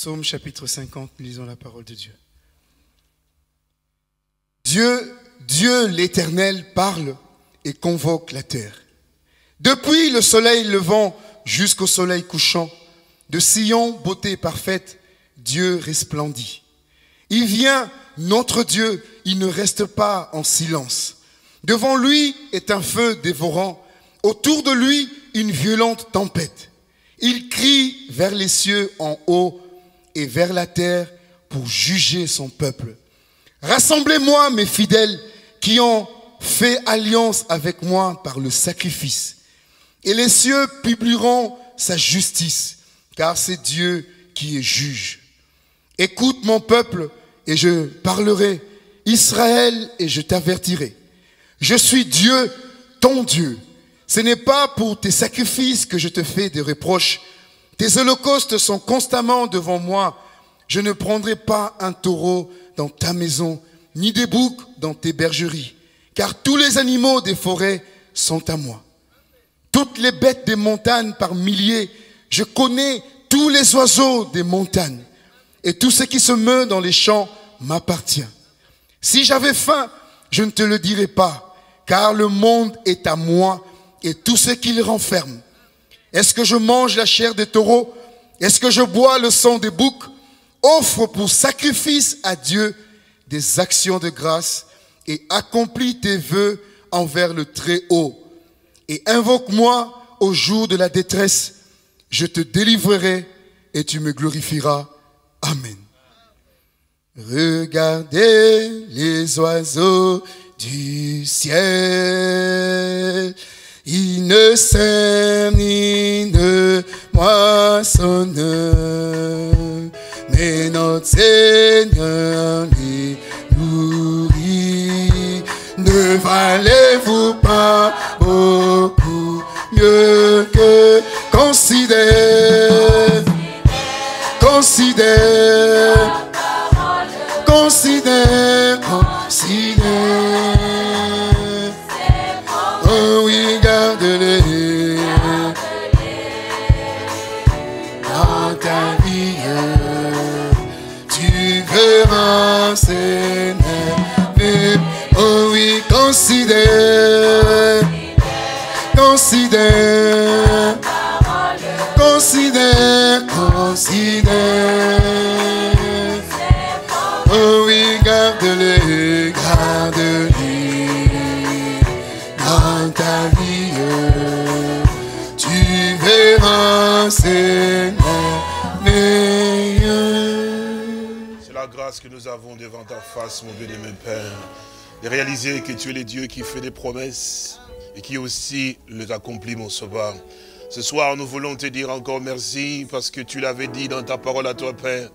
Psaume chapitre 50, lisons la parole de Dieu. Dieu, Dieu l'Éternel parle et convoque la terre. Depuis le soleil levant jusqu'au soleil couchant, de Sion, beauté parfaite, Dieu resplendit. Il vient, notre Dieu, il ne reste pas en silence. Devant lui est un feu dévorant, autour de lui une violente tempête. Il crie vers les cieux en haut et vers la terre pour juger son peuple. Rassemblez-moi, mes fidèles, qui ont fait alliance avec moi par le sacrifice. Et les cieux publieront sa justice, car c'est Dieu qui est juge. Écoute mon peuple, et je parlerai, Israël, et je t'avertirai. Je suis Dieu, ton Dieu. Ce n'est pas pour tes sacrifices que je te fais des reproches. Tes holocaustes sont constamment devant moi. Je ne prendrai pas un taureau dans ta maison, ni des boucs dans tes bergeries, car tous les animaux des forêts sont à moi. Toutes les bêtes des montagnes par milliers, je connais tous les oiseaux des montagnes, et tout ce qui se meut dans les champs m'appartient. Si j'avais faim, je ne te le dirais pas, car le monde est à moi et tout ce qu'il renferme. Est-ce que je mange la chair des taureaux? Est-ce que je bois le sang des boucs? Offre pour sacrifice à Dieu des actions de grâce et accomplis tes vœux envers le Très-Haut. Et invoque-moi au jour de la détresse. Je te délivrerai et tu me glorifieras. Amen. Regardez les oiseaux du ciel. Ils ne sèment ni ne moissonnent, mais notre Seigneur les nourrit. Ne valez-vous pas beaucoup mieux que considère, considère, Que nous avons devant ta face, mon bien-aimé Père, de réaliser que tu es le Dieu qui fait des promesses et qui aussi les accomplit, mon sauveur. Ce soir, nous voulons te dire encore merci parce que tu l'avais dit dans ta parole à toi, Père.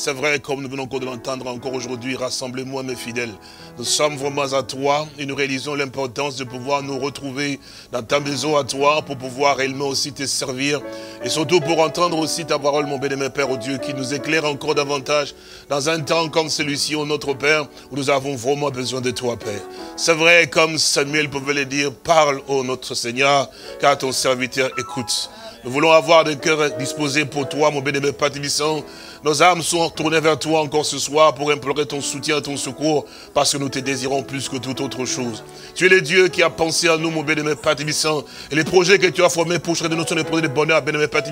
C'est vrai, comme nous venons encore de l'entendre encore aujourd'hui, rassemblez-moi mes fidèles. Nous sommes vraiment à toi et nous réalisons l'importance de pouvoir nous retrouver dans ta maison à toi pour pouvoir réellement aussi te servir et surtout pour entendre aussi ta parole, mon bien-aimé Père, au Dieu, qui nous éclaire encore davantage dans un temps comme celui-ci, ô notre Père, où nous avons vraiment besoin de toi, Père. C'est vrai, comme Samuel pouvait le dire, parle, ô notre Seigneur, car ton serviteur écoute. Nous voulons avoir des cœurs disposés pour toi, mon bien-aimé Père Tébissant. Nos âmes sont tournées vers toi encore ce soir pour implorer ton soutien, ton secours, parce que nous te désirons plus que toute autre chose. Tu es le Dieu qui a pensé à nous, mon bien-aimé Père Tébissant, et les projets que tu as formés pour de nous sont des projets de bonheur, bien-aimé Père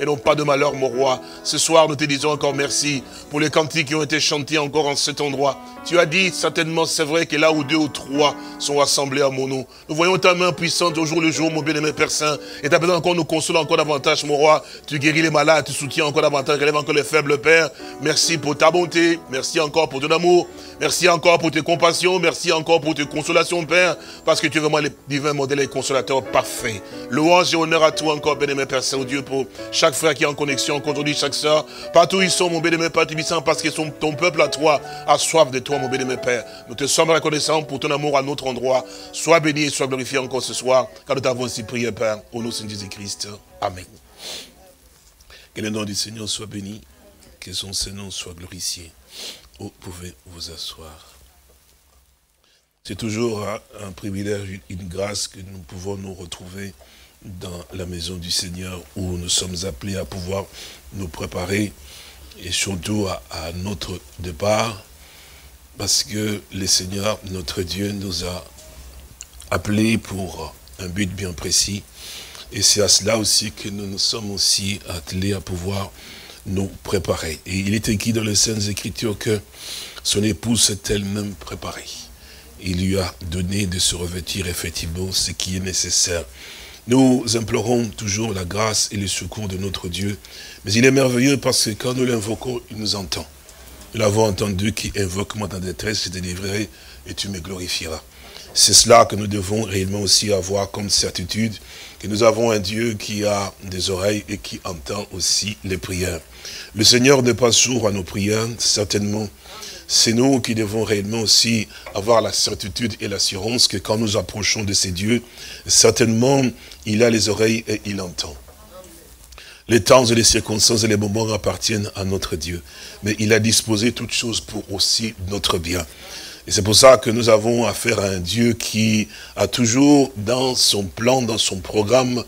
et non pas de malheur, mon roi. Ce soir, nous te disons encore merci pour les cantiques qui ont été chantés encore en cet endroit. Tu as dit, certainement, c'est vrai que là où deux ou trois sont assemblés à mon nom, nous voyons ta main puissante au jour le jour, mon bien-aimé Père Saint, et as besoin encore nous consoler encore davantage, mon roi. Tu guéris les malades, tu soutiens encore davantage, relève encore les faibles, Père. Merci pour ta bonté, merci encore pour ton amour, merci encore pour tes compassions, merci encore pour tes consolations, Père, parce que tu es vraiment le divin modèle et consolateur parfait. Louange et honneur à toi encore, bien-aimé Père Saint-Dieu, pour chaque frère qui est en connexion, encore aujourd'hui, chaque soeur, partout où ils sont, mon bien-aimé Père Tibissant, parce que ton peuple à toi a soif de toi, mon bien-aimé Père. Nous te sommes reconnaissants pour ton amour à notre endroit. Sois béni et sois glorifié encore ce soir, car nous t'avons aussi prié, Père, au nom de Jésus-Christ. Amen. Que le nom du Seigneur soit béni, que son Seigneur soit glorifié. Vous pouvez vous asseoir? C'est toujours un, un privilège, une grâce que nous pouvons nous retrouver dans la maison du Seigneur où nous sommes appelés à pouvoir nous préparer et surtout à, à notre départ, parce que le Seigneur, notre Dieu, nous a appelés pour un but bien précis. Et c'est à cela aussi que nous nous sommes aussi attelés à pouvoir nous préparer. Et il est écrit dans les Saintes Écritures que son épouse s'est elle-même préparée. Il lui a donné de se revêtir effectivement ce qui est nécessaire. Nous implorons toujours la grâce et le secours de notre Dieu. Mais il est merveilleux parce que quand nous l'invoquons, il nous entend. Nous l'avons entendu qui invoque moi dans détresse, je te délivrerai et tu me glorifieras. C'est cela que nous devons réellement aussi avoir comme certitude, que nous avons un Dieu qui a des oreilles et qui entend aussi les prières. Le Seigneur n'est pas sourd à nos prières, certainement. C'est nous qui devons réellement aussi avoir la certitude et l'assurance que quand nous approchons de ces dieux, certainement, il a les oreilles et il entend. Les temps et les circonstances et les moments appartiennent à notre Dieu. Mais il a disposé toutes choses pour aussi notre bien. Et c'est pour ça que nous avons affaire à un Dieu qui a toujours dans son plan, dans son programme,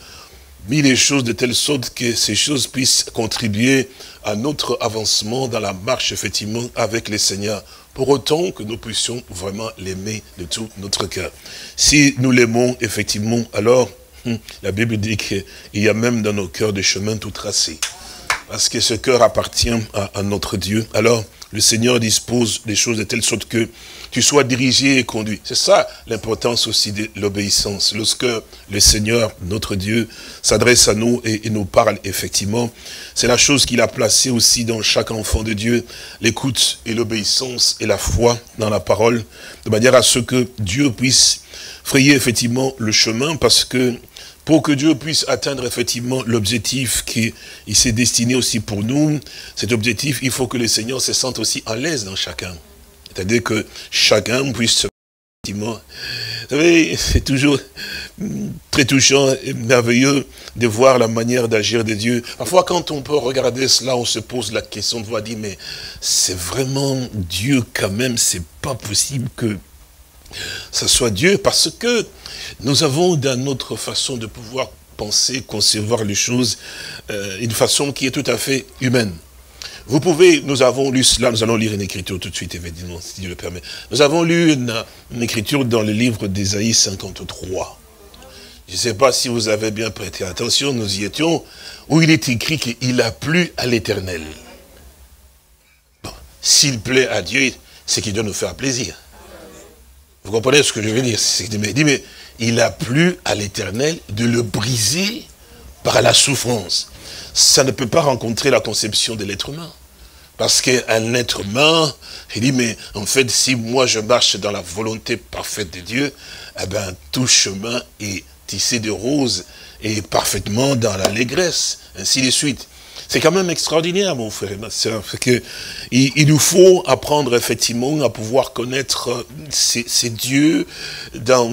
mis les choses de telle sorte que ces choses puissent contribuer à notre avancement dans la marche, effectivement, avec le Seigneur. Pour autant que nous puissions vraiment l'aimer de tout notre cœur. Si nous l'aimons, effectivement, alors, hum, la Bible dit qu'il y a même dans nos cœurs des chemins tout tracés. Parce que ce cœur appartient à, à notre Dieu. Alors, le Seigneur dispose des choses de telle sorte que tu sois dirigé et conduit. C'est ça l'importance aussi de l'obéissance. Lorsque le Seigneur, notre Dieu, s'adresse à nous et, nous parle effectivement, c'est la chose qu'il a placée aussi dans chaque enfant de Dieu, l'écoute et l'obéissance et la foi dans la parole, de manière à ce que Dieu puisse frayer effectivement le chemin parce que pour que Dieu puisse atteindre effectivement l'objectif qui s'est destiné aussi pour nous, cet objectif, il faut que le Seigneur se sente aussi à l'aise dans chacun. C'est-à-dire que chacun puisse effectivement, vous savez, c'est toujours très touchant et merveilleux de voir la manière d'agir de Dieu. Parfois, quand on peut regarder cela, on se pose la question de voir, dire, mais c'est vraiment Dieu quand même, c'est pas possible que ça soit Dieu, parce que nous avons dans notre façon de pouvoir penser, concevoir les choses, euh, une façon qui est tout à fait humaine. Vous pouvez, nous avons lu cela, nous allons lire une écriture tout de suite, évidemment, si Dieu le permet. Nous avons lu une, écriture dans le livre d'Ésaïe 53. Je ne sais pas si vous avez bien prêté attention, nous y étions, où il est écrit qu'il a plu à l'éternel. S'il plaît à Dieu, c'est qu'il doit nous faire plaisir. Vous comprenez ce que je veux dire il a plu à l'éternel de le briser par la souffrance. Ça ne peut pas rencontrer la conception de l'être humain. Parce qu'un être humain, il dit, mais en fait, si moi je marche dans la volonté parfaite de Dieu, eh ben, tout chemin est tissé de roses et parfaitement dans l'allégresse, ainsi de suite. C'est quand même extraordinaire, mon frère et ma soeur, que il, nous faut apprendre effectivement à pouvoir connaître ces, ces dieux dans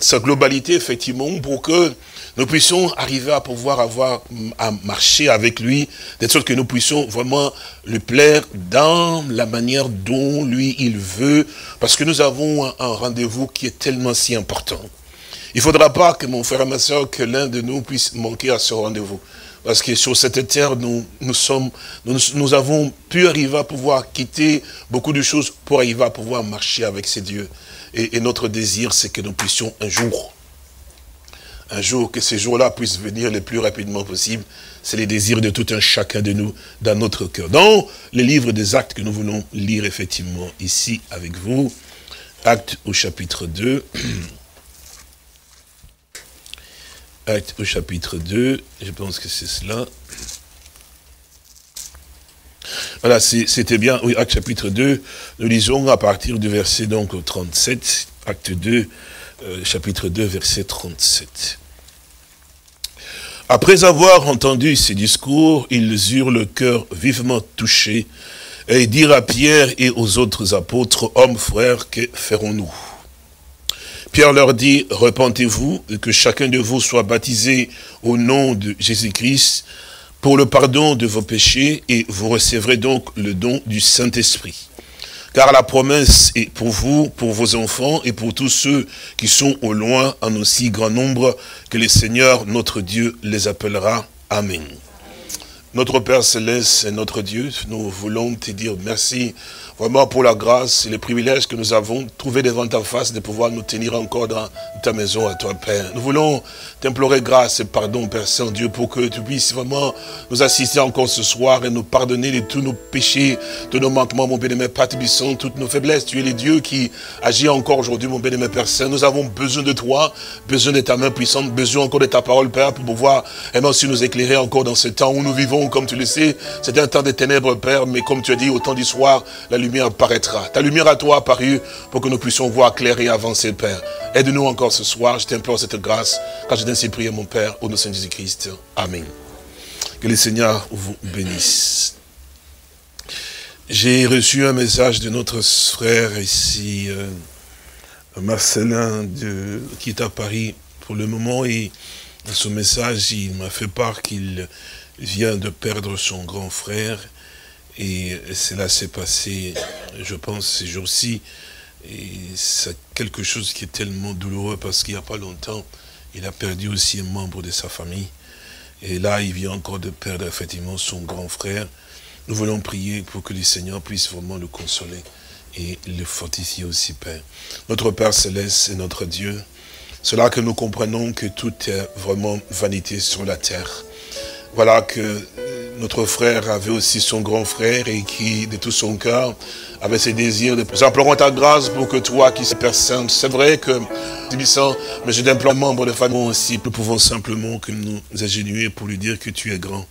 sa globalité, effectivement, pour que nous puissions arriver à pouvoir avoir, à marcher avec lui, de sorte que nous puissions vraiment lui plaire dans la manière dont lui, il veut, parce que nous avons un, rendez-vous qui est tellement si important. Il ne faudra pas que mon frère et ma soeur, que l'un de nous puisse manquer à ce rendez-vous. Parce que sur cette terre, nous, nous, sommes, nous, avons pu arriver à pouvoir quitter beaucoup de choses pour arriver à pouvoir marcher avec ces dieux. et notre désir, c'est que nous puissions un jour un jour, que ces jours-là puissent venir le plus rapidement possible. C'est les désirs de tout un chacun de nous dans notre cœur. Dans le livre des actes que nous voulons lire effectivement ici avec vous, acte au chapitre 2. Acte au chapitre 2, je pense que c'est cela. Voilà, c'était bien, oui, acte chapitre 2, nous lisons à partir du verset donc 37, acte 2, euh, chapitre 2, verset 37. Après avoir entendu ces discours, ils eurent le cœur vivement touché et dirent à Pierre et aux autres apôtres, hommes frères, que ferons-nous? Pierre leur dit, repentez-vous et que chacun de vous soit baptisé au nom de Jésus-Christ pour le pardon de vos péchés et vous recevrez donc le don du Saint-Esprit. Car la promesse est pour vous, pour vos enfants et pour tous ceux qui sont au loin en aussi grand nombre que le Seigneur notre Dieu les appellera. Amen. Notre Père Céleste et notre Dieu, nous voulons te dire merci vraiment pour la grâce et les privilèges que nous avons trouvé devant ta face de pouvoir nous tenir encore dans ta maison à toi, Père. Nous voulons t'implorer grâce et pardon, Père Saint-Dieu, pour que tu puisses vraiment nous assister encore ce soir et nous pardonner de tous nos péchés, de nos manquements, mon bien-aimé Père Tibisson, toutes nos faiblesses. Tu es le Dieu qui agit encore aujourd'hui, mon bien-aimé Père Saint. Nous avons besoin de toi, besoin de ta main puissante, besoin encore de ta parole, Père, pour pouvoir et aussi nous éclairer encore dans ce temps où nous vivons, comme tu le sais. C'est un temps de ténèbres, Père, mais comme tu as dit, au temps du soir, la lumière lumière. Ta lumière à toi apparue pour que nous puissions voir clair et avancer, Père. Aide-nous encore ce soir. Je t'implore cette grâce, car je t'ai prié, mon Père, au nom de Jésus-Christ. Amen. Que le Seigneur vous bénisse. J'ai reçu un message de notre frère ici, euh, Marcelin, de, qui est à Paris pour le moment, et dans ce message, il m'a fait part qu'il vient de perdre son grand frère, et cela s'est passé, je pense, ces jours-ci. Et c'est quelque chose qui est tellement douloureux parce qu'il n'y a pas longtemps, il a perdu aussi un membre de sa famille. Et là, il vient encore de perdre effectivement son grand frère. Nous voulons prier pour que le Seigneur puisse vraiment le consoler et le fortifier aussi, Père. Notre Père Céleste et notre Dieu, c'est là que nous comprenons que tout est vraiment vanité sur la terre. Voilà que notre frère avait aussi son grand frère et qui, de tout son cœur, avait ses désirs. De... Nous implorons ta grâce pour que toi qui es Saint, c'est vrai que, mais je t'implore, membre de famille aussi, nous pouvons simplement que nous ingénuer pour lui dire que tu es grand.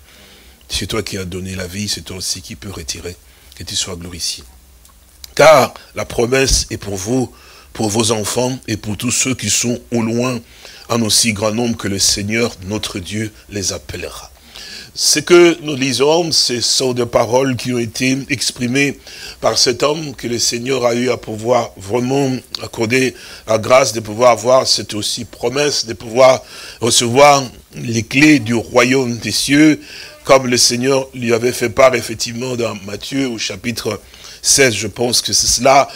C'est toi qui as donné la vie, c'est toi aussi qui peux retirer, que tu sois glorifié. Car la promesse est pour vous, pour vos enfants et pour tous ceux qui sont au loin, en aussi grand nombre que le Seigneur, notre Dieu, les appellera. Ce que nous lisons, ce sont des paroles qui ont été exprimées par cet homme que le Seigneur a eu à pouvoir vraiment accorder la grâce de pouvoir avoir cette aussi promesse de pouvoir recevoir les clés du royaume des cieux, comme le Seigneur lui avait fait part effectivement dans Matthieu au chapitre 16, je pense que c'est cela,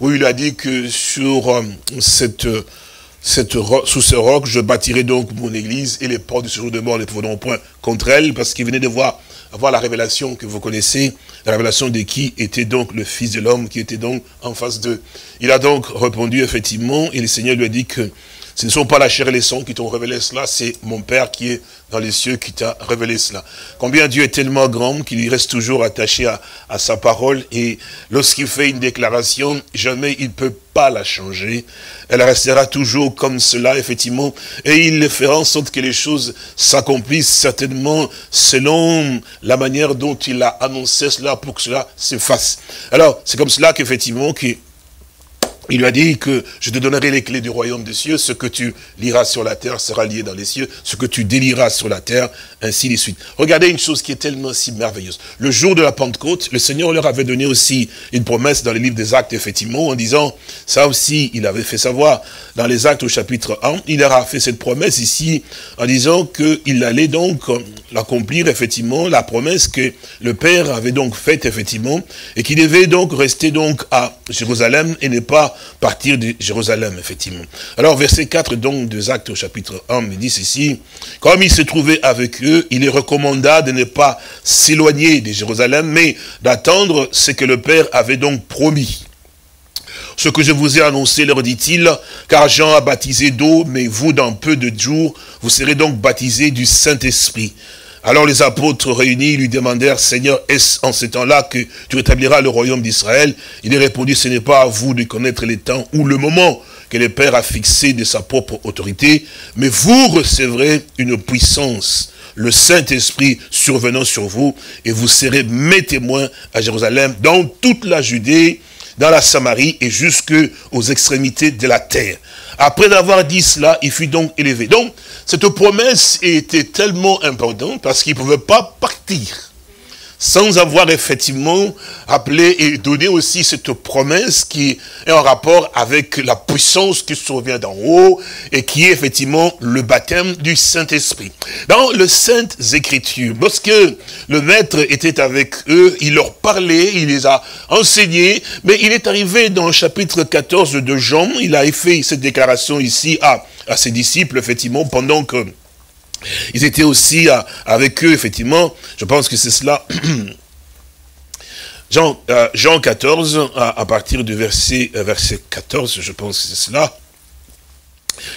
où il a dit que sur euh, cette sous ce roc, je bâtirai donc mon église et les portes du séjour de mort ne pourront point contre elle, parce qu'il venait de voir, avoir la révélation que vous connaissez, la révélation de qui était donc le Fils de l'homme, qui était donc en face d'eux. Il a donc répondu effectivement, et le Seigneur lui a dit que ce ne sont pas la chair et les sons qui t'ont révélé cela, c'est mon Père qui est dans les cieux qui t'a révélé cela. Combien Dieu est tellement grand qu'il reste toujours attaché à, sa parole et lorsqu'il fait une déclaration, jamais il ne peut pas la changer. Elle restera toujours comme cela, effectivement, et il fera en sorte que les choses s'accomplissent certainement selon la manière dont il a annoncé cela pour que cela s'efface. Alors, c'est comme cela qu'effectivement, il lui a dit que je te donnerai les clés du royaume des cieux, ce que tu liras sur la terre sera lié dans les cieux, ce que tu délieras sur la terre, ainsi de suite. Regardez une chose qui est tellement si merveilleuse. Le jour de la Pentecôte, le Seigneur leur avait donné aussi une promesse dans le livre des actes, effectivement, en disant, ça aussi, il avait fait savoir dans les actes au chapitre 1, il leur a fait cette promesse ici, en disant qu'il allait donc l'accomplir, effectivement, la promesse que le Père avait donc faite, effectivement, et qu'il devait donc rester donc à Jérusalem et ne pas partir de Jérusalem, effectivement. Alors, verset 4, donc, des actes au chapitre 1, il dit ceci, comme il se trouvait avec eux, il est recommanda de ne pas s'éloigner de Jérusalem, mais d'attendre ce que le Père avait donc promis. Ce que je vous ai annoncé, leur dit-il, car Jean a baptisé d'eau, mais vous, dans peu de jours, vous serez donc baptisés du Saint-Esprit. Alors les apôtres réunis lui demandèrent, Seigneur, est-ce en ce temps-là que tu établiras le royaume d'Israël? Il est répondu, ce n'est pas à vous de connaître les temps ou le moment que le Père a fixé de sa propre autorité, mais vous recevrez une puissance, le Saint-Esprit survenant sur vous, et vous serez mes témoins à Jérusalem, dans toute la Judée, dans la Samarie et jusque aux extrémités de la terre. Après avoir dit cela, il fut donc élevé. Donc, cette promesse était tellement importante parce qu'il ne pouvait pas partir sans avoir effectivement appelé et donné aussi cette promesse qui est en rapport avec la puissance qui survient d'en haut et qui est effectivement le baptême du Saint-Esprit. Dans le Saintes Écritures, lorsque le Maître était avec eux, il leur parlait, il les a enseignés, mais il est arrivé dans le chapitre 14 de Jean, il a fait cette déclaration ici à ses disciples, effectivement, pendant que Ils étaient aussi avec eux, effectivement, je pense que c'est cela. Jean, euh, Jean 14, à, partir du verset, euh, verset 14, je pense que c'est cela.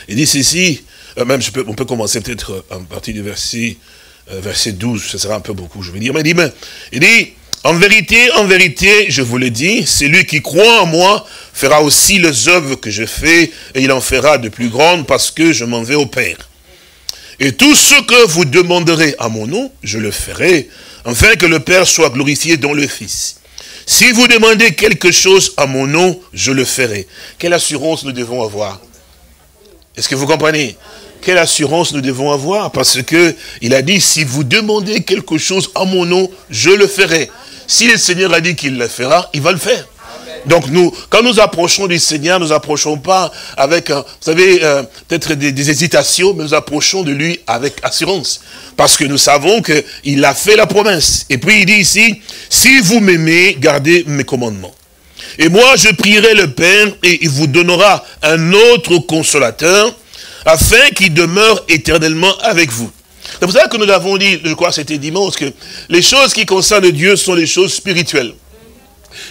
Il dit ceci, euh, même je peux, on peut commencer peut-être à partir du verset, verset 12, ce sera un peu beaucoup, je vais dire. Mais il dit, il dit, en vérité, en vérité, je vous le dis, celui qui croit en moi fera aussi les œuvres que je fais, et il en fera de plus grandes parce que je m'en vais au Père. Et tout ce que vous demanderez à mon nom, je le ferai, afin que le Père soit glorifié dans le Fils. Si vous demandez quelque chose à mon nom, je le ferai. Quelle assurance nous devons avoir? Est-ce que vous comprenez? Quelle assurance nous devons avoir? Parce que il a dit, si vous demandez quelque chose à mon nom, je le ferai. Si le Seigneur a dit qu'il le fera, il va le faire. Donc nous, quand nous approchons du Seigneur, nous approchons pas avec, vous savez, euh, peut-être des, hésitations, mais nous approchons de lui avec assurance. Parce que nous savons qu'il a fait la promesse. Et puis il dit ici, si vous m'aimez, gardez mes commandements. Et moi, je prierai le Père et il vous donnera un autre consolateur afin qu'il demeure éternellement avec vous. C'est pour ça que nous l'avons dit, je crois c'était dimanche, que les choses qui concernent Dieu sont les choses spirituelles.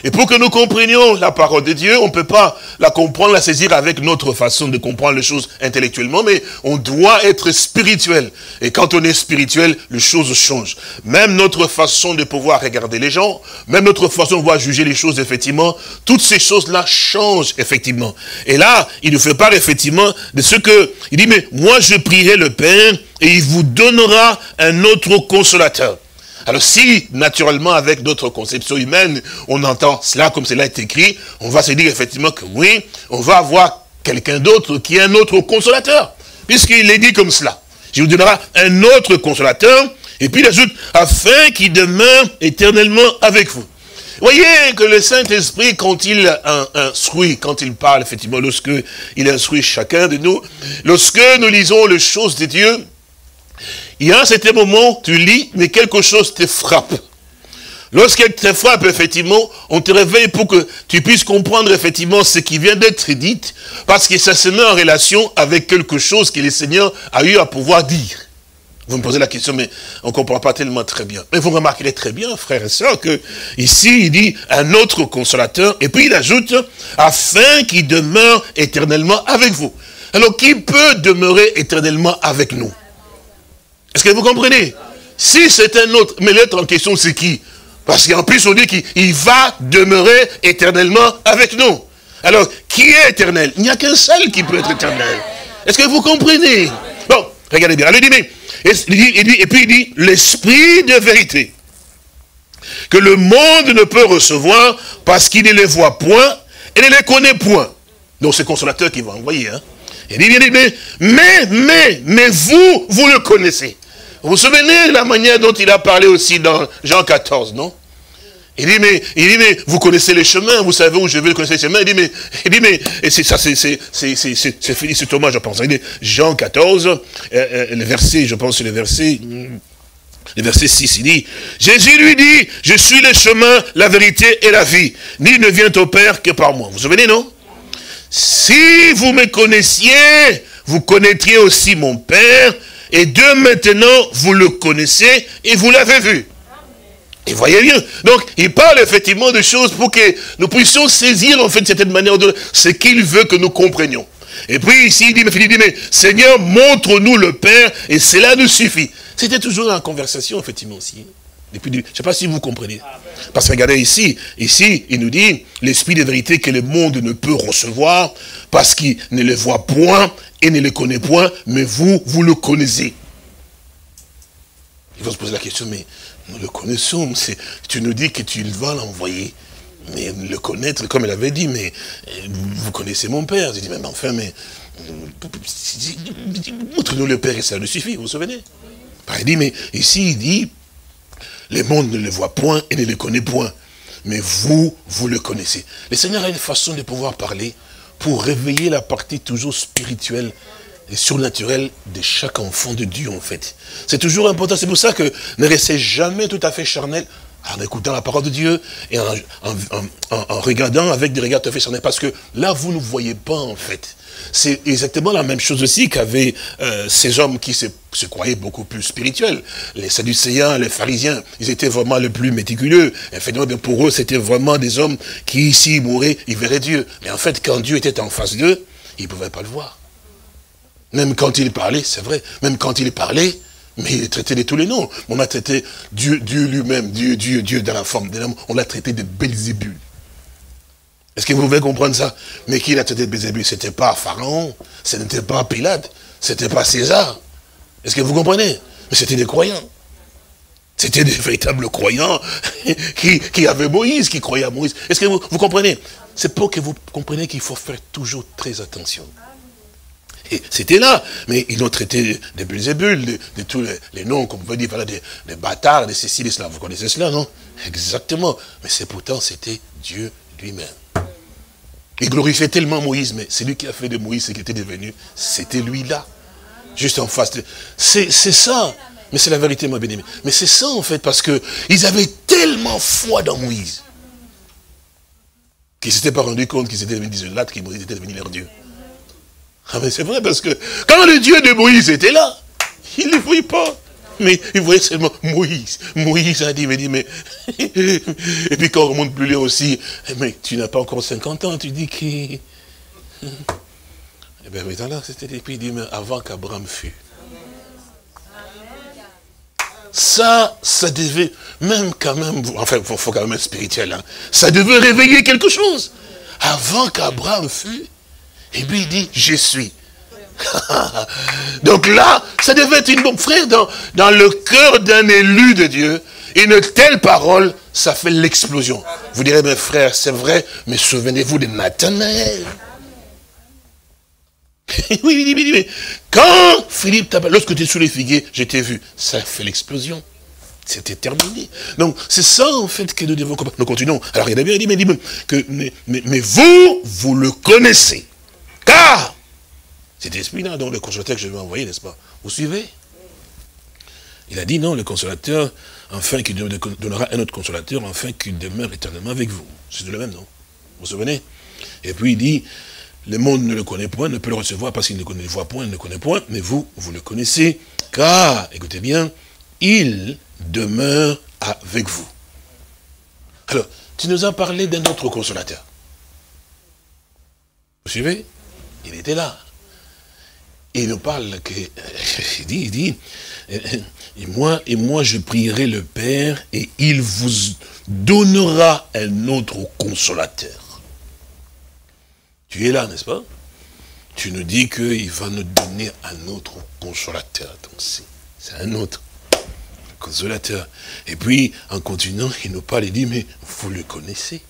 Et pour que nous comprenions la parole de Dieu, on ne peut pas la comprendre, la saisir avec notre façon de comprendre les choses intellectuellement, mais on doit être spirituel. Et quand on est spirituel, les choses changent. Même notre façon de pouvoir regarder les gens, même notre façon de voir juger les choses, effectivement, toutes ces choses-là changent, effectivement. Et là, il ne fait pas, effectivement, de ce que, il dit, mais moi je prierai le Père, et il vous donnera un autre consolateur. Alors si, naturellement, avec notre conception humaine, on entend cela comme cela est écrit, on va se dire effectivement que oui, on va avoir quelqu'un d'autre qui est un autre consolateur. Puisqu'il est dit comme cela. Je vous donnerai un autre consolateur, et puis il ajoute, afin qu'il demeure éternellement avec vous. Voyez que le Saint-Esprit, quand il instruit, quand il parle, effectivement, lorsque il instruit chacun de nous, lorsque nous lisons les choses de Dieu, il y a un certain moment, tu lis, mais quelque chose te frappe. Lorsqu'elle te frappe, effectivement, on te réveille pour que tu puisses comprendre, effectivement, ce qui vient d'être dit, parce que ça se met en relation avec quelque chose que le Seigneur a eu à pouvoir dire. Vous me posez la question, mais on ne comprend pas tellement très bien. Mais vous remarquerez très bien, frères et sœurs, que ici, il dit un autre consolateur, et puis il ajoute, afin qu'il demeure éternellement avec vous. Alors, qui peut demeurer éternellement avec nous? Est-ce que vous comprenez? Si c'est un autre, mais l'être en question, c'est qui? Parce qu'en plus, on dit qu'il va demeurer éternellement avec nous. Alors, qui est éternel? Il n'y a qu'un seul qui peut être éternel. Est-ce que vous comprenez? Bon, regardez bien. dit, mais, et, puis il dit, l'esprit de vérité, que le monde ne peut recevoir parce qu'il ne les voit point et ne les connaît point. Donc c'est consolateur qui va envoyer. Hein. Il dit, mais, mais, mais, mais vous, vous le connaissez. Vous vous souvenez de la manière dont il a parlé aussi dans Jean 14, non? Il dit, mais, il dit, mais vous connaissez les chemins, vous savez où je vais connaître les chemins. Il dit, mais, il dit, mais, et c'est ça, c'est, fini, c'est Thomas, je pense. Il dit, Jean 14, euh, euh, le verset, je pense, le verset, le verset 6, il dit, Jésus lui dit, je suis le chemin, la vérité et la vie. Ni ne vient au Père que par moi. Vous vous souvenez, non? Si vous me connaissiez, vous connaîtriez aussi mon Père, et de maintenant, vous le connaissez et vous l'avez vu. Et voyez bien. Donc, il parle effectivement de choses pour que nous puissions saisir, en fait, de certaine manière, de ce qu'il veut que nous comprenions. Et puis, ici, il dit, il dit, mais Seigneur, montre-nous le Père, et cela nous suffit. C'était toujours en conversation, effectivement, aussi. Depuis, je ne sais pas si vous comprenez. Parce que regardez ici, ici, il nous dit, l'esprit de vérité que le monde ne peut recevoir, parce qu'il ne le voit point et ne le connaît point, mais vous, vous le connaissez. Il va se poser la question, mais nous le connaissons, tu nous dis que tu vas l'envoyer. Mais le connaître, comme elle avait dit, mais vous connaissez mon père. Je dis, mais enfin, mais montre-nous le père et ça nous suffit, vous vous souvenez? Il dit, mais ici, il dit, le monde ne le voit point et ne le connaît point. Mais vous, vous le connaissez. Le Seigneur a une façon de pouvoir parler pour réveiller la partie toujours spirituelle et surnaturelle de chaque enfant de Dieu, en fait. C'est toujours important. C'est pour ça que ne restez jamais tout à fait charnel. En écoutant la parole de Dieu et en, regardant avec des regards fait Parce que là, vous ne voyez pas, en fait. C'est exactement la même chose aussi qu'avaient euh, ces hommes qui se, croyaient beaucoup plus spirituels. Les Sadducéens, les pharisiens, ils étaient vraiment les plus méticuleux. Et pour eux, c'était vraiment des hommes qui, s'ils mouraient, ils verraient Dieu. Mais en fait, quand Dieu était en face d'eux, ils ne pouvaient pas le voir. Même quand il parlait, c'est vrai, même quand il parlait, mais il traitait de tous les noms. On a traité Dieu, Dieu lui-même, Dieu, Dieu, Dieu dans la forme d'un homme, on l'a traité de Belzébul. Est-ce que vous pouvez comprendre ça? Mais qui l'a traité de Belzébul Ce n'était pas Pharaon, ce n'était pas Pilate, ce n'était pas César. Est-ce que vous comprenez? Mais c'était des croyants. C'était des véritables croyants qui, qui, avaient Moïse, qui croyaient à Moïse. Est-ce que vous, vous comprenez? C'est pour que vous compreniez qu'il faut faire toujours très attention c'était là. Mais ils l'ont traité de Belzébul, de, tous les, noms, comme vous pouvez dire, des, bâtards, de ceci, de cela. Vous connaissez cela, non? Exactement. Mais c'est pourtant, c'était Dieu lui-même. Il glorifiait tellement Moïse, mais c'est lui qui a fait de Moïse ce qui était devenu. C'était lui là. Juste en face. De... C'est ça. Mais c'est la vérité, moi bien-aimé. Mais c'est ça, en fait, parce que ils avaient tellement foi dans Moïse qu'ils ne s'étaient pas rendu compte qu'ils étaient devenus des qui qu'ils étaient devenus leur Dieu. Ah mais c'est vrai parce que quand le Dieu de Moïse était là, il ne voyait pas. Mais il voyait seulement Moïse. Moïse a dit, mais dit, mais... Et puis quand on remonte plus loin aussi, eh, mais tu n'as pas encore 50 ans, tu dis qu'il... Eh bien, mais là, c'était, et puis il dit, mais avant qu'Abraham fût. Ça, ça devait, même quand même, enfin, il faut, quand même être spirituel, hein, ça devait réveiller quelque chose. Avant qu'Abraham fût, et puis il dit, je suis. Donc là, ça devait être une bonne frère dans, dans le cœur d'un élu de Dieu. Une telle parole, ça fait l'explosion. Vous direz, mes frères, c'est vrai, mais souvenez-vous de Nathanaël. oui, oui, oui, oui. Quand Philippe t'a lorsque tu es sous les figuiers, je t'ai vu. Ça fait l'explosion. C'était terminé. Donc, c'est ça, en fait, que nous devons Nous continuons. Alors, il a bien dit, mais, mais, mais vous, vous le connaissez. Car, c'est l'esprit-là, donc le consolateur que je vais envoyer, n'est-ce pas? Vous suivez? Il a dit non, le consolateur, enfin qu'il donnera un autre consolateur, enfin qu'il demeure éternellement avec vous. C'est le même, non? Vous vous souvenez? Et puis il dit, le monde ne le connaît point, ne peut le recevoir parce qu'il ne le voit point, il ne le connaît point, mais vous, vous le connaissez, car, écoutez bien, il demeure avec vous. Alors, tu nous as parlé d'un autre consolateur. Vous suivez? Il était là. il nous parle que, il dit, il dit, et moi, et moi je prierai le Père et il vous donnera un autre consolateur. Tu es là, n'est-ce pas? Tu nous dis qu'il va nous donner un autre consolateur. Donc c'est un autre consolateur. Et puis, en continuant, il nous parle, il dit, mais vous le connaissez?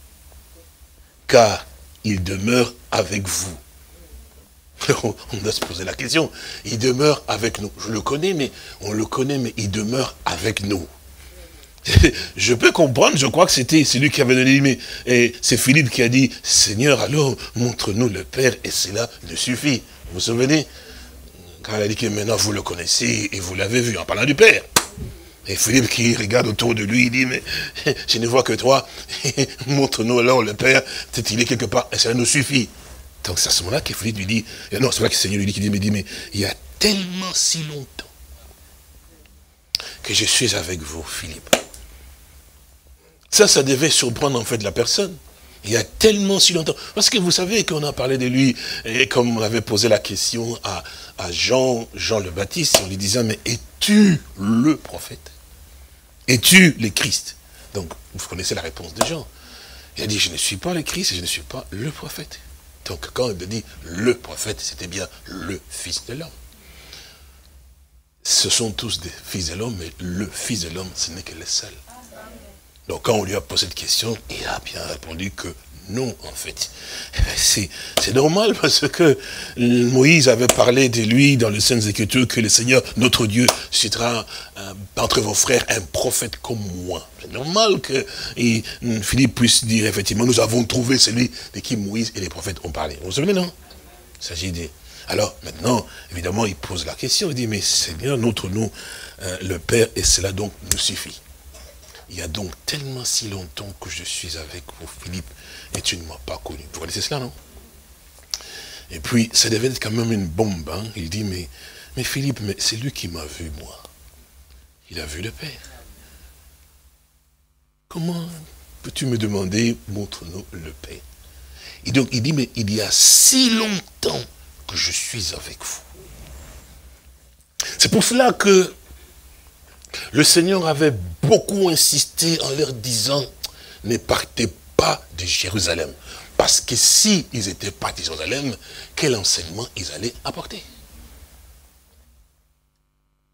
Car il demeure avec vous on doit se poser la question. Il demeure avec nous. Je le connais, mais on le connaît, mais il demeure avec nous. Je peux comprendre, je crois que c'était celui qui avait donné, mais c'est Philippe qui a dit, Seigneur, alors montre-nous le Père, et cela ne suffit. Vous vous souvenez? Quand il a dit que maintenant vous le connaissez et vous l'avez vu en parlant du Père. Et Philippe qui regarde autour de lui, il dit, mais je ne vois que toi, montre-nous alors le Père, peut-être il est quelque part, et cela nous suffit. Donc c'est à ce moment-là que Philippe lui dit, non, c'est vrai que le Seigneur lui dit, il dit, mais il y a tellement si longtemps que je suis avec vous, Philippe. Ça, ça devait surprendre en fait la personne. Il y a tellement si longtemps. Parce que vous savez qu'on a parlé de lui, et comme on avait posé la question à, à Jean, Jean le Baptiste, on lui disait, mais es-tu le prophète? Es-tu le Christ? Donc, vous connaissez la réponse de Jean. Il a dit, je ne suis pas le Christ et je ne suis pas le prophète. Donc quand il dit le prophète, c'était bien le fils de l'homme. Ce sont tous des fils de l'homme, mais le fils de l'homme, ce n'est que le seul. Donc quand on lui a posé cette question, il a bien répondu que non, en fait. C'est normal parce que Moïse avait parlé de lui dans les Saintes Écritures que le Seigneur, notre Dieu, citera euh, entre vos frères un prophète comme moi. C'est normal que Philippe puisse dire, effectivement, nous avons trouvé celui de qui Moïse et les prophètes ont parlé. Vous vous souvenez, non? Il s'agit de... Alors, maintenant, évidemment, il pose la question, il dit, mais Seigneur, notre nom, euh, le Père, et cela donc nous suffit. Il y a donc tellement si longtemps que je suis avec vous, Philippe, et tu ne m'as pas connu. Vous connaissez cela, non? Et puis, ça devait être quand même une bombe. Hein. Il dit, mais, mais Philippe, mais c'est lui qui m'a vu, moi. Il a vu le Père. Comment peux-tu me demander, montre-nous le Père Et donc, il dit, mais il y a si longtemps que je suis avec vous. C'est pour cela que le Seigneur avait beaucoup insisté en leur disant, ne partez pas de Jérusalem. Parce que si ils étaient pas de Jérusalem, quel enseignement ils allaient apporter?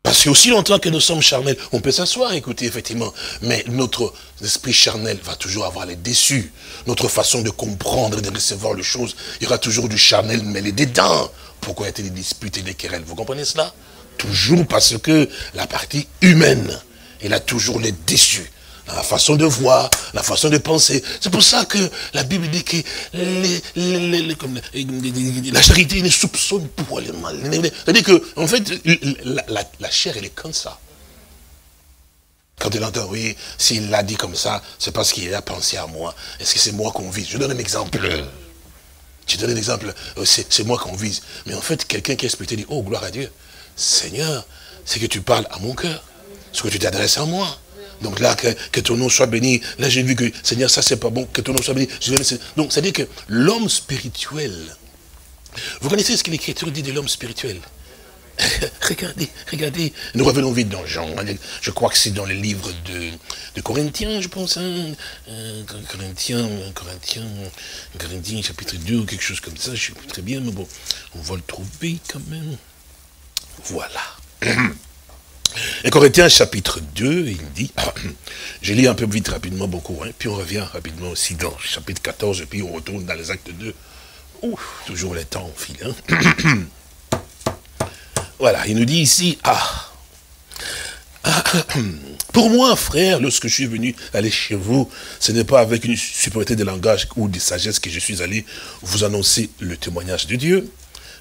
Parce que aussi longtemps que nous sommes charnels, on peut s'asseoir, écouter, effectivement, mais notre esprit charnel va toujours avoir les déçus. Notre façon de comprendre et de recevoir les choses, il y aura toujours du charnel mêlé dedans. Pourquoi y a-t-il des disputes et des querelles? Vous comprenez cela? Toujours parce que la partie humaine, elle a toujours les déçus la façon de voir, la façon de penser. C'est pour ça que la Bible dit que la charité ne soupçonne pas le mal. C'est-à-dire que, en fait, la, chair, elle est comme ça. Quand elle entend, oui, s'il l'a dit comme ça, c'est parce qu'il a pensé à moi. Est-ce que c'est moi qu'on vise? Je donne un exemple. Je donne un exemple, euh, c'est moi qu'on vise. Mais en fait, quelqu'un qui est spirituel dit, oh, gloire à Dieu. Seigneur, c'est que tu parles à mon cœur. Ce que tu t'adresses à moi. Donc là, que, ton nom soit béni. Là, j'ai vu que, Seigneur, ça, c'est pas bon. Que ton nom soit béni. Donc, ça dit que l'homme spirituel, vous connaissez ce que l'Écriture dit de l'homme spirituel? Regardez, regardez. Nous revenons vite dans Jean. Je crois que c'est dans les livres de, Corinthiens, je pense. Hein. Euh, Corinthiens, Corinthiens, Corinthiens, chapitre 2 ou quelque chose comme ça. Je sais pas très bien, mais bon, on va le trouver quand même. Voilà. Et Corinthiens chapitre 2, il dit, je lis un peu vite rapidement beaucoup, hein, puis on revient rapidement aussi dans chapitre 14, et puis on retourne dans les actes 2. Ouh, toujours le temps au fil. Hein. voilà, il nous dit ici, ah, pour moi, frère, lorsque je suis venu aller chez vous, ce n'est pas avec une supériorité de langage ou de sagesse que je suis allé vous annoncer le témoignage de Dieu,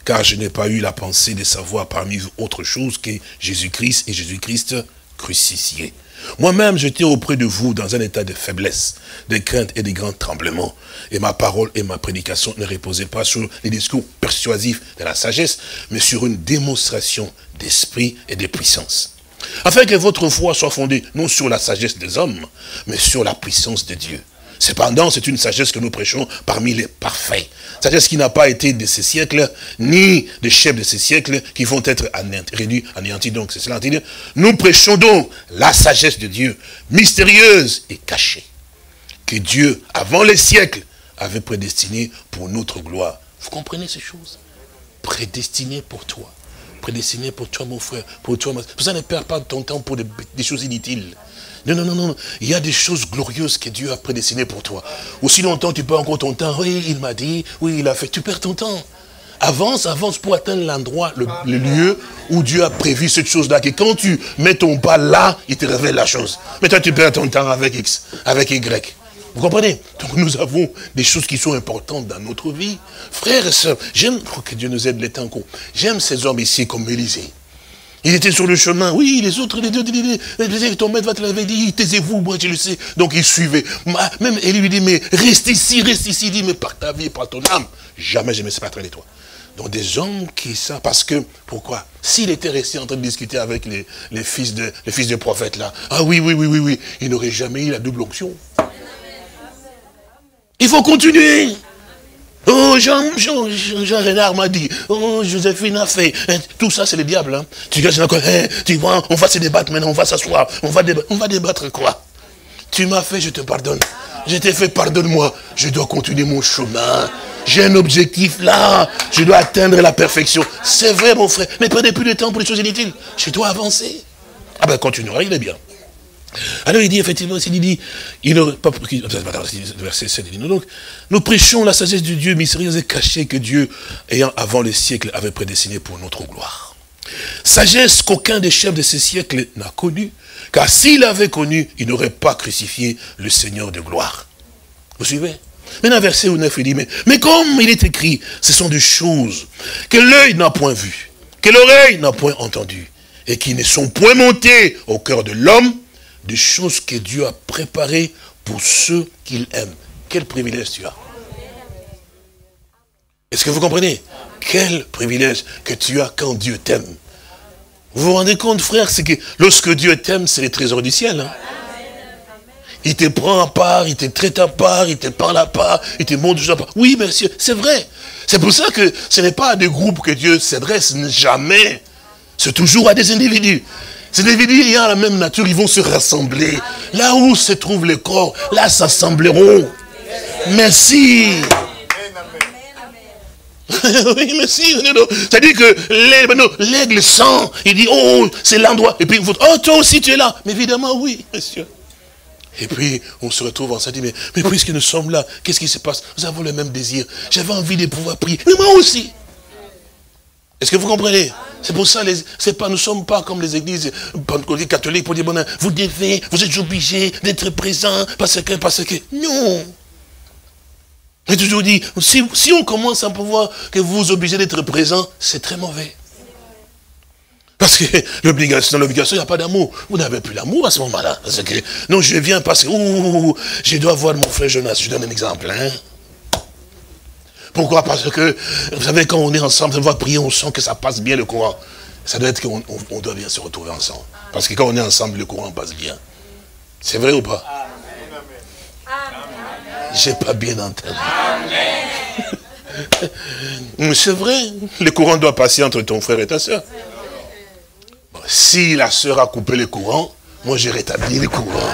car je n'ai pas eu la pensée de savoir parmi vous autre chose que Jésus-Christ et Jésus-Christ crucifié. Moi-même, j'étais auprès de vous dans un état de faiblesse, de crainte et de grands tremblements. Et ma parole et ma prédication ne reposaient pas sur les discours persuasifs de la sagesse, mais sur une démonstration d'esprit et de puissance. Afin que votre foi soit fondée non sur la sagesse des hommes, mais sur la puissance de Dieu. Cependant, c'est une sagesse que nous prêchons parmi les parfaits. Sagesse qui n'a pas été de ces siècles, ni des chefs de ces siècles qui vont être réduits, anéantis. Donc, c'est cela. Nous prêchons donc la sagesse de Dieu, mystérieuse et cachée, que Dieu, avant les siècles, avait prédestinée pour notre gloire. Vous comprenez ces choses? Prédestiné pour toi. Prédestiné pour toi, mon frère, pour toi, ma... Ça ne perd pas ton temps pour des choses inutiles. Non, non, non, non. Il y a des choses glorieuses que Dieu a prédestinées pour toi. Aussi longtemps tu perds encore ton temps. Oui, il m'a dit, oui, il a fait. Tu perds ton temps. Avance, avance pour atteindre l'endroit, le, lieu où Dieu a prévu cette chose-là. Que quand tu mets ton pas là, il te révèle la chose. Mais toi, tu perds ton temps avec X, avec Y. Vous comprenez? Donc nous avons des choses qui sont importantes dans notre vie. Frères et sœurs, j'aime, que Dieu nous aide les temps J'aime ces hommes ici comme Élisée. Il était sur le chemin. Oui, les autres, les deux, ton maître va te laver. dit, taisez-vous, moi je le sais. Donc il suivait. Même Élie lui dit, mais reste ici, reste ici. Il dit, mais par ta vie, par ton âme, jamais je ne me séparerai de toi. Donc des gens qui ça, parce que, pourquoi? S'il était resté en train de discuter avec les, fils de, les fils de prophètes là, ah oui, oui, oui, oui, oui, il n'aurait jamais eu la double onction. Il faut continuer. Oh, Jean, Jean, Renard m'a dit. Oh, Joséphine a fait. Hein, tout ça, c'est le diable. Hein. Tu, hein, tu vois, on va se débattre maintenant, on va s'asseoir. On, va débattre, on va débattre quoi? Tu m'as fait, je te pardonne. Je t'ai fait, pardonne-moi. Je dois continuer mon chemin. J'ai un objectif là. Je dois atteindre la perfection. C'est vrai, mon frère. Mais prenez plus de temps pour les choses inutiles. Je dois avancer. Ah ben, continuera, il est bien. Alors il dit effectivement, il dit, il n'aurait pas verset 7, il dit, donc, nous prêchons la sagesse de Dieu mystérieuse et cachée que Dieu, ayant avant le siècle, avait prédestiné pour notre gloire. Sagesse qu'aucun des chefs de ces siècles n'a connue, car s'il avait connu, il n'aurait pas crucifié le Seigneur de gloire. Vous suivez? Maintenant, verset 9, il dit, mais, mais comme il est écrit, ce sont des choses que l'œil n'a point vues, que l'oreille n'a point entendues, et qui ne sont point montées au cœur de l'homme, des choses que Dieu a préparées pour ceux qu'il aime. Quel privilège tu as Est-ce que vous comprenez? Quel privilège que tu as quand Dieu t'aime. Vous vous rendez compte, frère, c'est que lorsque Dieu t'aime, c'est les trésors du ciel. Hein. Il te prend à part, il te traite à part, il te parle à part, il te montre à part. Oui, monsieur, c'est vrai. C'est pour ça que ce n'est pas à des groupes que Dieu s'adresse, jamais. C'est toujours à des individus. Ces individus ayant la même nature, ils vont se rassembler. Là où se trouvent les corps, là s'assembleront. Merci. oui, merci. C'est-à-dire que l'aigle sent, il dit, oh, c'est l'endroit. Et puis, oh, toi aussi tu es là. Mais évidemment, oui, monsieur. Et puis, on se retrouve ensemble, dit, mais, mais puisque nous sommes là, qu'est-ce qui se passe? Nous avons le même désir. J'avais envie de pouvoir prier. Mais moi aussi. Est-ce que vous comprenez? C'est pour ça, c'est pas, nous ne sommes pas comme les églises catholiques pour dire, bon, vous devez, vous êtes obligés d'être présents, parce que, parce que, non. J'ai toujours dit, si, si on commence à pouvoir que vous vous obligez d'être présent, c'est très mauvais. Parce que l'obligation, l'obligation, il n'y a pas d'amour. Vous n'avez plus l'amour à ce moment-là. non, je viens parce que, je dois voir mon frère Jonas. Je donne un exemple. Hein. Pourquoi? Parce que, vous savez, quand on est ensemble, on va prier, on sent que ça passe bien le courant. Ça doit être qu'on on, doit bien se retrouver ensemble. Parce que quand on est ensemble, le courant passe bien. C'est vrai ou pas? J'ai pas bien entendu. C'est vrai, le courant doit passer entre ton frère et ta soeur. Si la soeur a coupé le courant, moi j'ai rétabli le courant.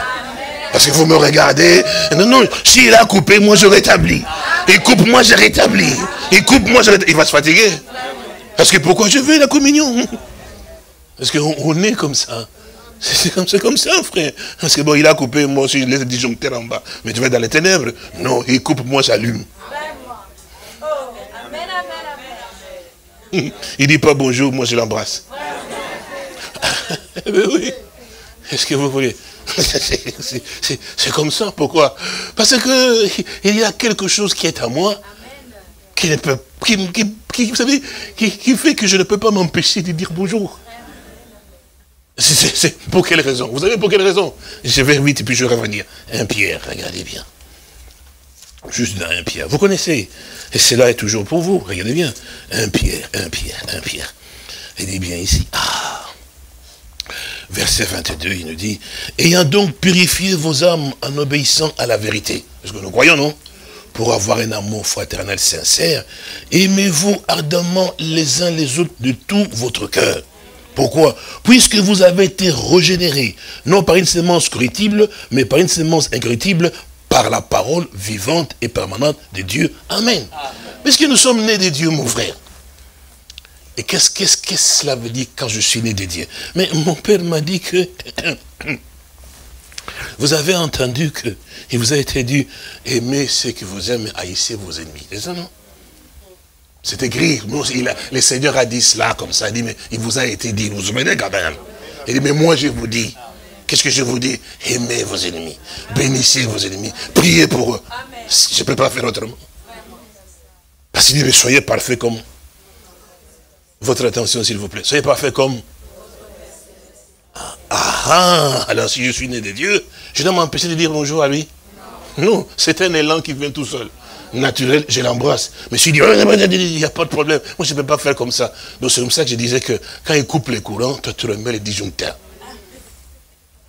Parce que vous me regardez. Non, non, s'il a coupé, moi je rétablis. Il coupe, moi je rétablis. Il coupe, moi je rétablis. Il va se fatiguer. Parce que pourquoi je veux la communion? Parce qu'on est comme ça. C'est comme, comme, ça, frère. Parce que bon, il a coupé, moi aussi je laisse disjoncteurs en bas. Mais tu vas dans les ténèbres. Non, il coupe, moi j'allume. Il dit pas bonjour, moi je l'embrasse. oui. Est-ce que vous voulez C'est comme ça. Pourquoi? Parce que il y a quelque chose qui est à moi qui ne peut, qui, vous savez, qui, fait que je ne peux pas m'empêcher de dire bonjour. Pour quelle raison? Vous savez pour quelle raison? Je vais vite et puis je vais revenir. Un Pierre, regardez bien. Juste dans un Pierre. Vous connaissez? Et cela est toujours pour vous. Regardez bien. Un Pierre, un Pierre, un Pierre. Il bien ici. Ah verset 22, il nous dit, ayant donc purifié vos âmes en obéissant à la vérité. Est-ce que nous croyons, non? Pour avoir un amour fraternel sincère, aimez-vous ardemment les uns les autres de tout votre cœur. Pourquoi? Puisque vous avez été régénérés, non par une sémence corruptible, mais par une sémence incorruptible, par la parole vivante et permanente de Dieu. Amen. Puisque nous sommes nés de Dieu, mon frère. Et qu'est-ce que cela veut dire quand je suis né de Dieu? Mais mon père m'a dit que vous avez entendu que il vous a été dit aimez ceux qui vous aiment, haïssez vos ennemis. C'est ça, non? C'est écrit. le Seigneur a dit cela comme ça. Il dit, mais il vous a été dit. Vous vous souvenez quand même Il dit, mais moi je vous dis. Qu'est-ce que je vous dis? Aimez vos ennemis. Bénissez vos ennemis. Priez pour eux. Je ne peux pas faire autrement. Parce qu'il dit, mais soyez parfaits comme votre attention, s'il vous plaît. Soyez pas fait comme... Ah, ah, alors si je suis né de Dieu, je dois m'empêcher de dire bonjour à lui. Non, c'est un élan qui vient tout seul. Naturel, je l'embrasse. Mais je dis, il n'y a pas de problème. Moi, je ne peux pas faire comme ça. Donc c'est comme ça que je disais que quand il coupe les courants, toi, tu remets les disjoncteurs.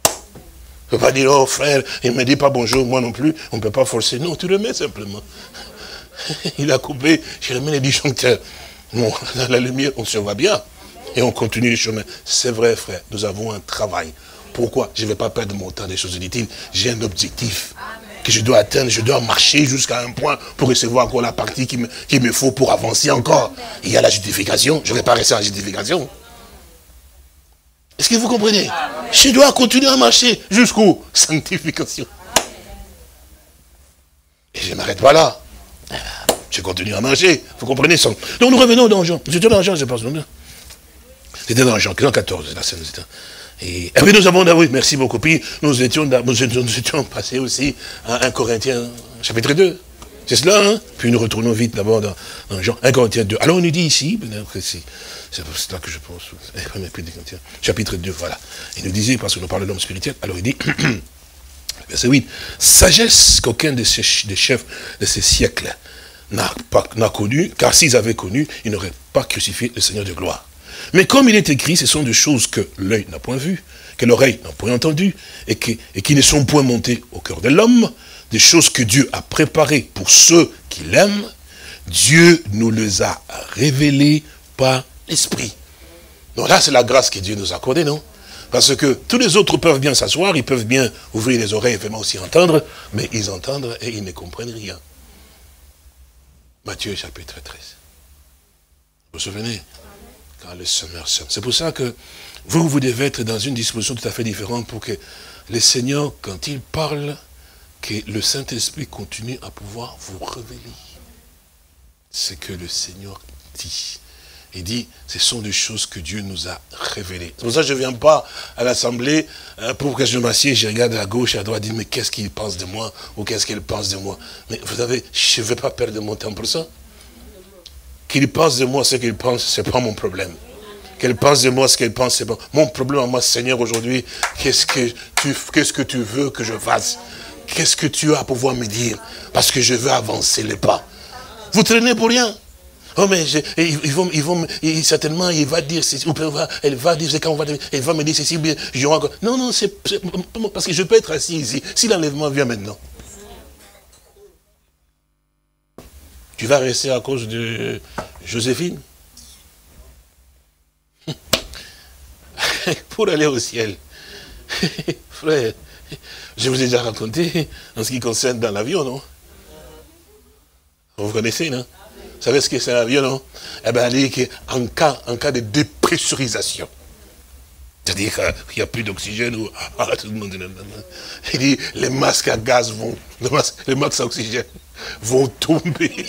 Tu ne peux pas dire, oh frère, il ne me dit pas bonjour, moi non plus. On ne peut pas forcer. Non, tu remets simplement. il a coupé, je remets les disjoncteurs. Bon, dans la lumière, on se voit bien. Et on continue le chemin. C'est vrai, frère, nous avons un travail. Pourquoi Je ne vais pas perdre mon temps des choses inutiles? J'ai un objectif que je dois atteindre. Je dois marcher jusqu'à un point pour recevoir encore la partie qu'il me, faut pour avancer encore. Il y a la justification. Je ne vais pas rester en justification. Est-ce que vous comprenez? Je dois continuer à marcher jusqu'au sanctification. Et je ne m'arrête pas là. Je continue à manger. Vous comprenez ça Donc nous revenons dans Jean. C'était dans Jean, je pense. C'était dans Jean, 14, la scène. Et, et puis nous avons, oui, merci beaucoup. Puis nous étions, nous étions, nous étions passés aussi à 1 Corinthiens, chapitre 2. C'est cela, hein Puis nous retournons vite d'abord dans, Jean 1 Corinthiens 2. Alors on nous dit ici, c'est cela que je pense, chapitre 2, voilà. Il nous disait, parce que nous parle de l'homme spirituel, alors il dit, verset 8, sagesse qu'aucun des chefs de ces siècles n'a connu, car s'ils avaient connu, ils n'auraient pas crucifié le Seigneur de gloire. Mais comme il est écrit, ce sont des choses que l'œil n'a point vues, que l'oreille n'a point entendues, et, et qui ne sont point montées au cœur de l'homme, des choses que Dieu a préparées pour ceux qui l'aiment, Dieu nous les a révélées par l'Esprit. Donc là, c'est la grâce que Dieu nous a accordée, non? Parce que tous les autres peuvent bien s'asseoir, ils peuvent bien ouvrir les oreilles et vraiment aussi entendre, mais ils entendent et ils ne comprennent rien. Matthieu chapitre 13. Vous vous souvenez? Quand le Seigneur C'est pour ça que vous, vous devez être dans une disposition tout à fait différente pour que le Seigneur, quand il parle, que le Saint-Esprit continue à pouvoir vous révéler ce que le Seigneur dit. Il dit, ce sont des choses que Dieu nous a révélées. C'est pour ça que je ne viens pas à l'Assemblée hein, pour que je m'assieds, je regarde à gauche, à droite, dire, mais qu'est-ce qu'il pense de moi Ou qu'est-ce qu'il pense de moi? Mais vous savez, je ne vais pas perdre mon temps pour ça. Qu'il pense de moi ce qu'il pense, ce n'est pas mon problème. Qu'il pense de moi ce qu'il pense, c'est bon. Mon problème à moi, Seigneur, aujourd'hui, qu'est-ce que tu, qu'est-ce que tu veux que je fasse? Qu'est-ce que tu as à pouvoir me dire? Parce que je veux avancer les pas. Vous traînez pour rien. Oh, mais ils, vont, ils vont, certainement, il va dire ceci, ou elle va dire, quand on va, elle va me dire ceci, bien, encore. Non, non, c'est parce que je peux être assis ici, si l'enlèvement vient maintenant. Tu vas rester à cause de Joséphine? Pour aller au ciel. Frère, je vous ai déjà raconté en ce qui concerne dans l'avion, non? Vous connaissez, non? Savez ce que c'est un avion, non? Eh bien, elle dit qu'en cas, en cas de dépressurisation, c'est-à-dire qu'il n'y a plus d'oxygène, ou ah, tout le monde il dit les masques à gaz vont, les masques, à oxygène vont tomber.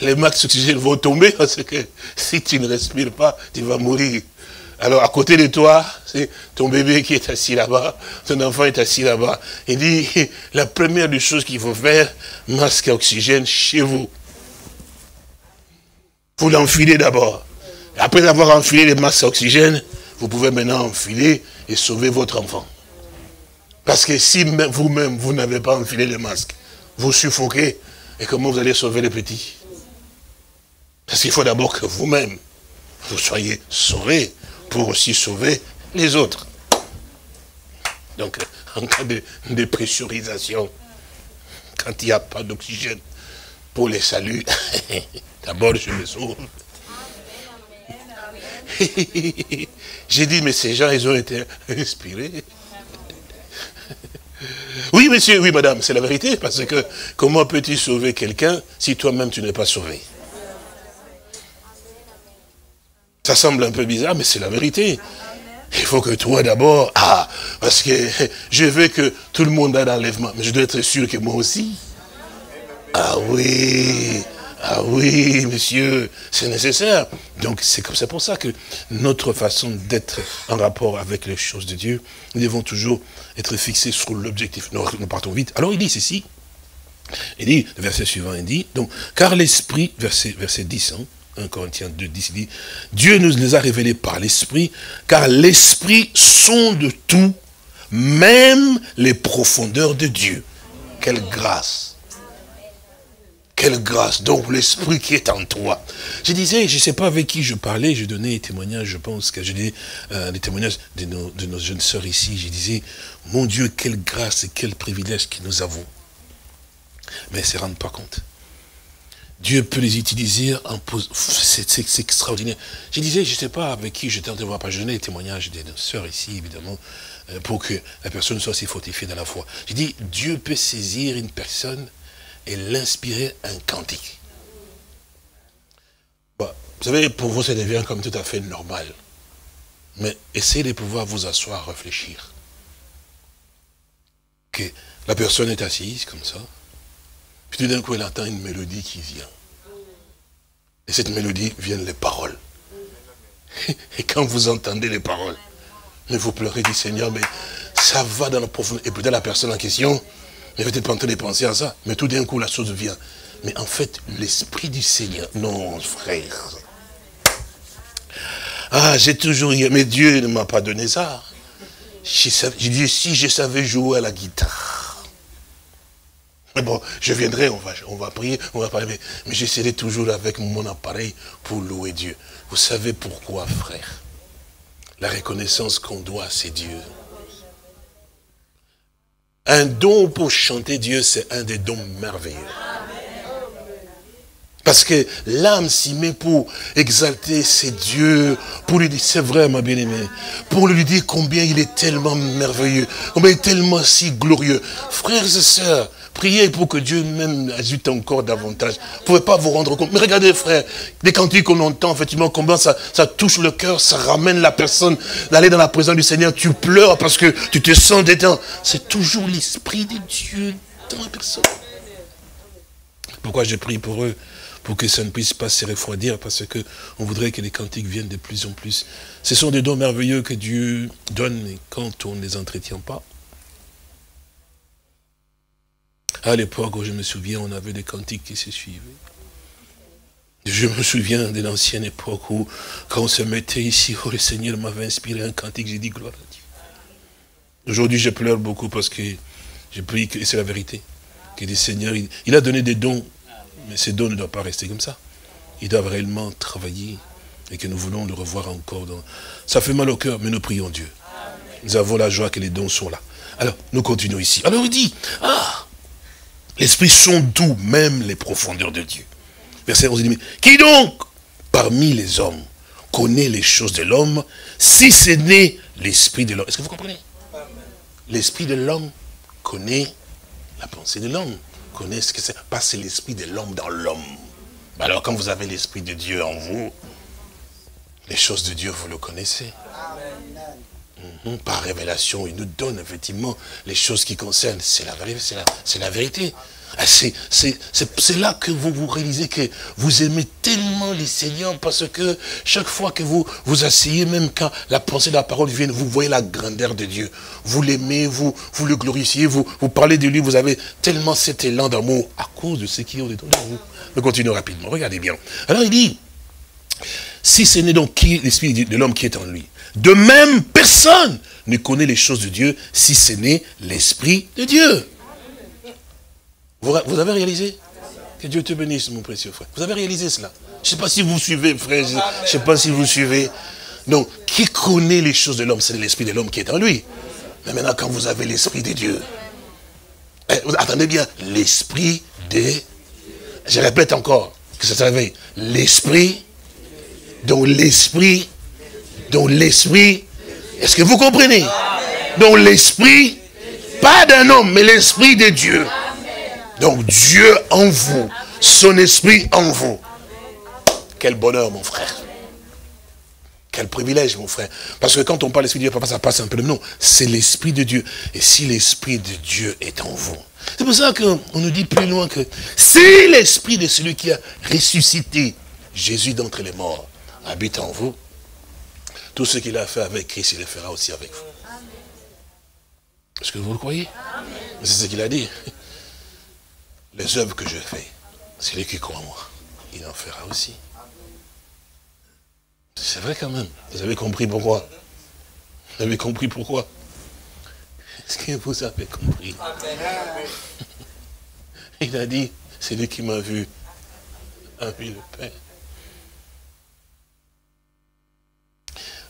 les masques à oxygène vont tomber parce que si tu ne respires pas, tu vas mourir. Alors à côté de toi, c'est ton bébé qui est assis là-bas, ton enfant est assis là-bas. Il dit, la première des choses qu'il faut faire, masque à oxygène chez vous. Vous l'enfilez d'abord. Après avoir enfilé les masques à oxygène, vous pouvez maintenant enfiler et sauver votre enfant. Parce que si vous-même, vous, n'avez pas enfilé les masques, vous suffoquez, et comment vous allez sauver les petits? Parce qu'il faut d'abord que vous-même, vous soyez sauvés pour aussi sauver les autres. Donc, en cas de dépressurisation, quand il n'y a pas d'oxygène pour les saluts, d'abord je me sauve. J'ai dit, mais ces gens, ils ont été inspirés. Oui, monsieur, oui, madame, c'est la vérité, parce que comment peux-tu sauver quelqu'un si toi-même tu n'es pas sauvé? Ça semble un peu bizarre, mais c'est la vérité. Il faut que toi d'abord, ah, parce que je veux que tout le monde ait l'enlèvement, mais je dois être sûr que moi aussi. Ah oui, ah oui, monsieur, c'est nécessaire. Donc c'est pour ça que notre façon d'être en rapport avec les choses de Dieu, nous devons toujours être fixés sur l'objectif. Nous, partons vite. Alors il dit ceci, il dit, verset suivant, il dit, donc, car l'esprit, verset, verset 10, hein, 1 Corinthiens 2, 10, dit, Dieu nous les a révélés par l'Esprit, car l'Esprit sonde tout, même les profondeurs de Dieu. Quelle grâce Quelle grâce Donc l'Esprit qui est en toi. Je disais, je ne sais pas avec qui je parlais, je donnais des témoignages, je pense que je euh, des témoignages de nos, de nos jeunes sœurs ici. Je disais, mon Dieu, quelle grâce et quel privilège que nous avons. Mais elles ne se rendent pas compte. Dieu peut les utiliser en c'est extraordinaire. Je disais, je ne sais pas avec qui j'étais en train de voir, je donnais des témoignages des sœurs ici, évidemment, euh, pour que la personne soit aussi fortifiée dans la foi. J'ai dit, Dieu peut saisir une personne et l'inspirer un cantique. vous savez, pour vous, ça devient comme tout à fait normal. Mais essayez de pouvoir vous asseoir, réfléchir. Que la personne est assise comme ça, tout d'un coup, elle entend une mélodie qui vient. Et cette mélodie viennent les paroles. Et quand vous entendez les paroles, mais vous pleurez, dit Seigneur, mais ça va dans la profondeur. Et peut-être la personne en question n'est peut-être pas en train de penser à ça, mais tout d'un coup la chose vient. Mais en fait, l'Esprit du Seigneur, non frère. Ah, j'ai toujours eu, mais Dieu ne m'a pas donné ça. J'ai dit, si je savais jouer à la guitare. Mais bon, je viendrai, on va, on va prier, on va parler, mais, j'essaierai toujours avec mon appareil pour louer Dieu. Vous savez pourquoi, frère? La reconnaissance qu'on doit, c'est Dieu. Un don pour chanter Dieu, c'est un des dons merveilleux. Parce que l'âme s'y met pour exalter ses dieux, pour lui dire, c'est vrai ma bien-aimée, pour lui dire combien il est tellement merveilleux, combien il est tellement si glorieux. Frères et sœurs, priez pour que Dieu même ajoute encore davantage. Vous ne pouvez pas vous rendre compte. Mais regardez frères, les cantiques qu'on entend, effectivement, combien ça, touche le cœur, ça ramène la personne d'aller dans la présence du Seigneur. Tu pleures parce que tu te sens détente. C'est toujours l'Esprit de Dieu dans la personne. Pourquoi je prie pour eux? Pour que ça ne puisse pas se refroidir, parce que on voudrait que les cantiques viennent de plus en plus. Ce sont des dons merveilleux que Dieu donne, quand on ne les entretient pas. À l'époque où je me souviens, on avait des cantiques qui se suivaient. Je me souviens de l'ancienne époque où, quand on se mettait ici, où le Seigneur m'avait inspiré un cantique, j'ai dit gloire à Dieu. Aujourd'hui, je pleure beaucoup parce que j'ai pris, et c'est la vérité, que le Seigneur, il a donné des dons mais ces dons ne doivent pas rester comme ça. Ils doivent réellement travailler et que nous voulons le revoir encore. Ça fait mal au cœur, mais nous prions Dieu. Nous avons la joie que les dons sont là. Alors, nous continuons ici. Alors il dit, ah, l'esprit sont doux, même les profondeurs de Dieu. Verset 11, il dit, qui donc, parmi les hommes, connaît les choses de l'homme, si ce n'est l'esprit de l'homme? Est-ce que vous comprenez? L'esprit de l'homme connaît la pensée de l'homme connaît ce que c'est. Pas c'est l'esprit de l'homme dans l'homme. Alors quand vous avez l'esprit de Dieu en vous, les choses de Dieu, vous le connaissez. Par révélation, il nous donne effectivement les choses qui concernent. C'est la, vérité. Ah, c'est là que vous vous réalisez que vous aimez tellement les Seigneurs parce que chaque fois que vous vous asseyez, même quand la pensée de la parole vient, vous voyez la grandeur de Dieu. Vous l'aimez, vous, le glorifiez, vous, parlez de lui, vous avez tellement cet élan d'amour à cause de ce qui est au-dedans de vous. Je continue rapidement, regardez bien. Alors il dit, si ce n'est donc qui l'esprit de l'homme qui est en lui, de même personne ne connaît les choses de Dieu si ce n'est l'esprit de Dieu. Vous, avez réalisé? Que Dieu te bénisse, mon précieux frère. Vous avez réalisé cela? Je ne sais pas si vous suivez, frère. Je ne sais pas si vous suivez. Donc, qui connaît les choses de l'homme? C'est l'esprit de l'homme qui est en lui. Mais maintenant, quand vous avez l'esprit de Dieu, eh, attendez bien, l'esprit de... Je répète encore, que ça s'appelle L'esprit, dont l'esprit, dont l'esprit... Est-ce que vous comprenez? Donc l'esprit, pas d'un homme, mais l'esprit de Dieu. Donc Dieu en vous, son esprit en vous. Quel bonheur, mon frère. Quel privilège, mon frère. Parce que quand on parle l'esprit de Dieu, ça passe un peu nom. C'est l'esprit de Dieu. Et si l'esprit de Dieu est en vous, c'est pour ça qu'on nous dit plus loin que si l'esprit de celui qui a ressuscité Jésus d'entre les morts habite en vous, tout ce qu'il a fait avec Christ, il le fera aussi avec vous. Est-ce que vous le croyez? C'est ce qu'il a dit. Les œuvres que je fais, celui qui croit en moi, il en fera aussi. C'est vrai quand même. Vous avez compris pourquoi? Vous avez compris pourquoi? Est-ce que vous avez compris? Il a dit, c'est lui qui m'a vu. A vu le Père.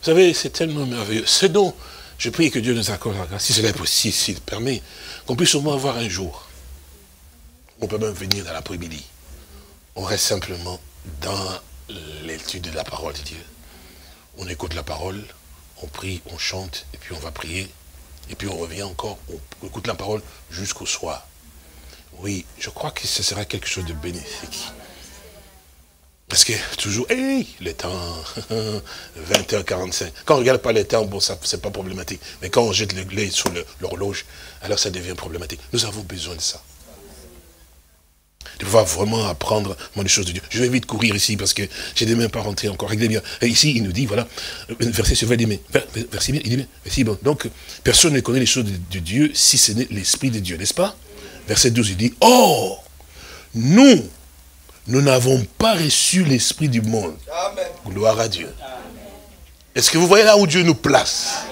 Vous savez, c'est tellement merveilleux. C'est donc, je prie que Dieu nous accorde la grâce, si cela est possible, s'il permet, qu'on puisse au moins avoir un jour on peut même venir dans l'après-midi. On reste simplement dans l'étude de la parole de Dieu. On écoute la parole, on prie, on chante, et puis on va prier. Et puis on revient encore, on écoute la parole jusqu'au soir. Oui, je crois que ce sera quelque chose de bénéfique. Parce que toujours, hey, le temps, 20h45. Quand on ne regarde pas le temps, bon, ça, c'est pas problématique. Mais quand on jette le sur l'horloge, alors ça devient problématique. Nous avons besoin de ça. de pouvoir vraiment apprendre les choses de Dieu. Je vais vite courir ici parce que j'ai des mains pas rentrées encore. Réglez bien. Et ici, il nous dit, voilà, verset sur dit, mais, verset bien, il dit, mais, bon. Donc, personne ne connaît les choses de, Dieu si ce n'est l'Esprit de Dieu, n'est-ce pas? Verset 12, il dit, oh, nous, nous n'avons pas reçu l'Esprit du monde. Amen. Gloire à Dieu. Est-ce que vous voyez là où Dieu nous place?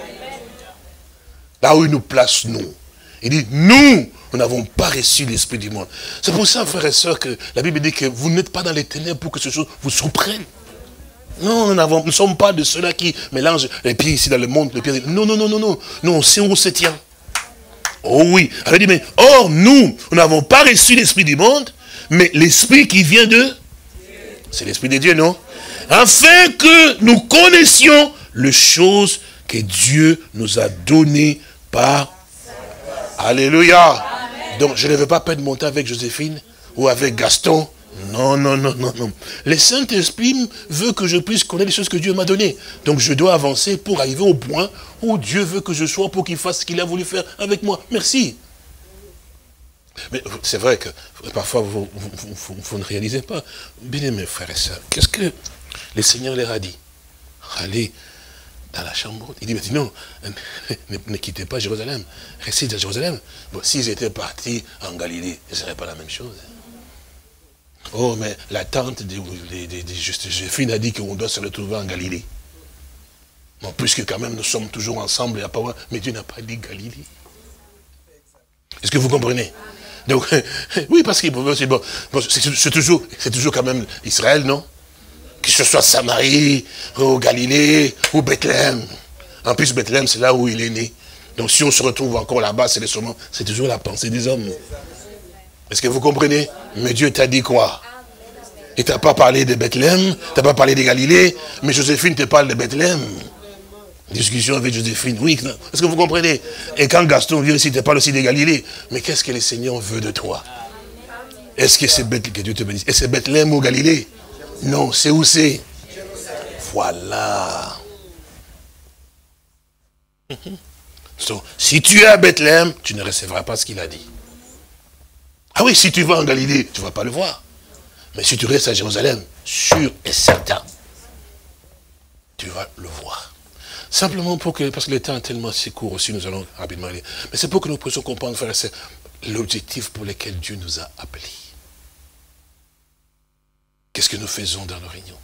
Là où il nous place, nous. Il dit, nous, nous n'avons pas reçu l'Esprit du monde. C'est pour ça, frères et sœurs, que la Bible dit que vous n'êtes pas dans les ténèbres pour que ce chose vous surprenne. Non, nous ne sommes pas de ceux-là qui mélangent les pieds ici dans le monde. Les pieds... Non, non, non, non, non. Nous, on sait où on se tient? Oh oui. Elle dit, mais or, nous, nous n'avons pas reçu l'Esprit du monde, mais l'Esprit qui vient de... C'est l'Esprit de Dieu, non? Afin que nous connaissions les choses que Dieu nous a données par... Alléluia. Donc je ne veux pas perdre mon temps avec Joséphine ou avec Gaston. Non, non, non, non, non. Le Saint-Esprit veut que je puisse connaître les choses que Dieu m'a données. Donc je dois avancer pour arriver au point où Dieu veut que je sois pour qu'il fasse ce qu'il a voulu faire avec moi. Merci. Mais c'est vrai que parfois vous, ne réalisez pas. Bien mes frères et sœurs, qu'est-ce que le Seigneur leur a dit? Allez dans la chambre. Il dit, non, ne, quittez pas Jérusalem. Restez à Jérusalem. S'ils étaient partis en Galilée, ce ne serait pas la même chose. Oh, mais la tante de, de, a dit qu'on doit se retrouver en Galilée. Bon, puisque quand même nous sommes toujours ensemble, mais Dieu n'a pas dit Galilée. Est-ce que vous comprenez? Donc, oui, parce qu'il bon, c'est toujours, quand même Israël, non? Que ce soit Samarie, ou Galilée, ou Bethléem. En plus, Bethléem, c'est là où il est né. Donc si on se retrouve encore là-bas, c'est c'est toujours la pensée des hommes. Est-ce que vous comprenez? Mais Dieu t'a dit quoi? Il t'a pas parlé de Bethléem, t'a pas parlé de Galilée, mais Joséphine te parle de Bethléem. Discussion avec Joséphine, oui, est-ce que vous comprenez? Et quand Gaston vient ici, il te parle aussi de Galilée. Mais qu'est-ce que le Seigneur veut de toi? Est-ce que c'est Bethléem, que Dieu te bénisse? Que c'est Bethléem ou Galilée? Non, c'est où c'est? Voilà. si tu es à Bethléem, tu ne recevras pas ce qu'il a dit. Ah oui, si tu vas en Galilée, tu ne vas pas le voir. Mais si tu restes à Jérusalem, sûr et certain, tu vas le voir. Simplement pour que, parce que le temps est tellement si court aussi, nous allons rapidement aller. Mais c'est pour que nous puissions comprendre, frère, c'est l'objectif pour lequel Dieu nous a appelés. Qu'est-ce que nous faisons dans nos réunions?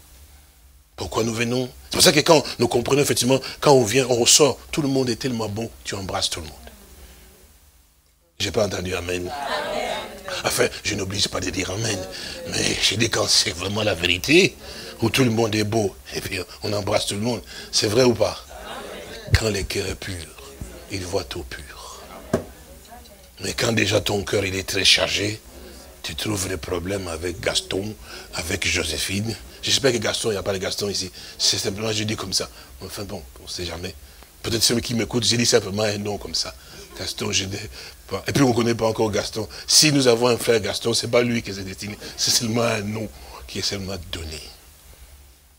Pourquoi nous venons? C'est pour ça que quand nous comprenons effectivement, quand on vient, on ressort, tout le monde est tellement bon, tu embrasses tout le monde. J'ai pas entendu Amen. Enfin, je n'oblige pas de dire Amen. Mais j'ai dit quand c'est vraiment la vérité, où tout le monde est beau, et puis on embrasse tout le monde. C'est vrai ou pas? Quand le cœur est pur, il voit tout pur. Mais quand déjà ton cœur est très chargé, tu trouves des problèmes avec Gaston, avec Joséphine. J'espère que Gaston, il n'y a pas de Gaston ici. C'est simplement, je dis comme ça. Enfin bon, on ne sait jamais. Peut-être ceux qui m'écoutent, j'ai dit simplement un nom comme ça. Gaston, je pas. Et puis on ne connaît pas encore Gaston. Si nous avons un frère Gaston, ce n'est pas lui qui est destiné. C'est seulement un nom qui est seulement donné.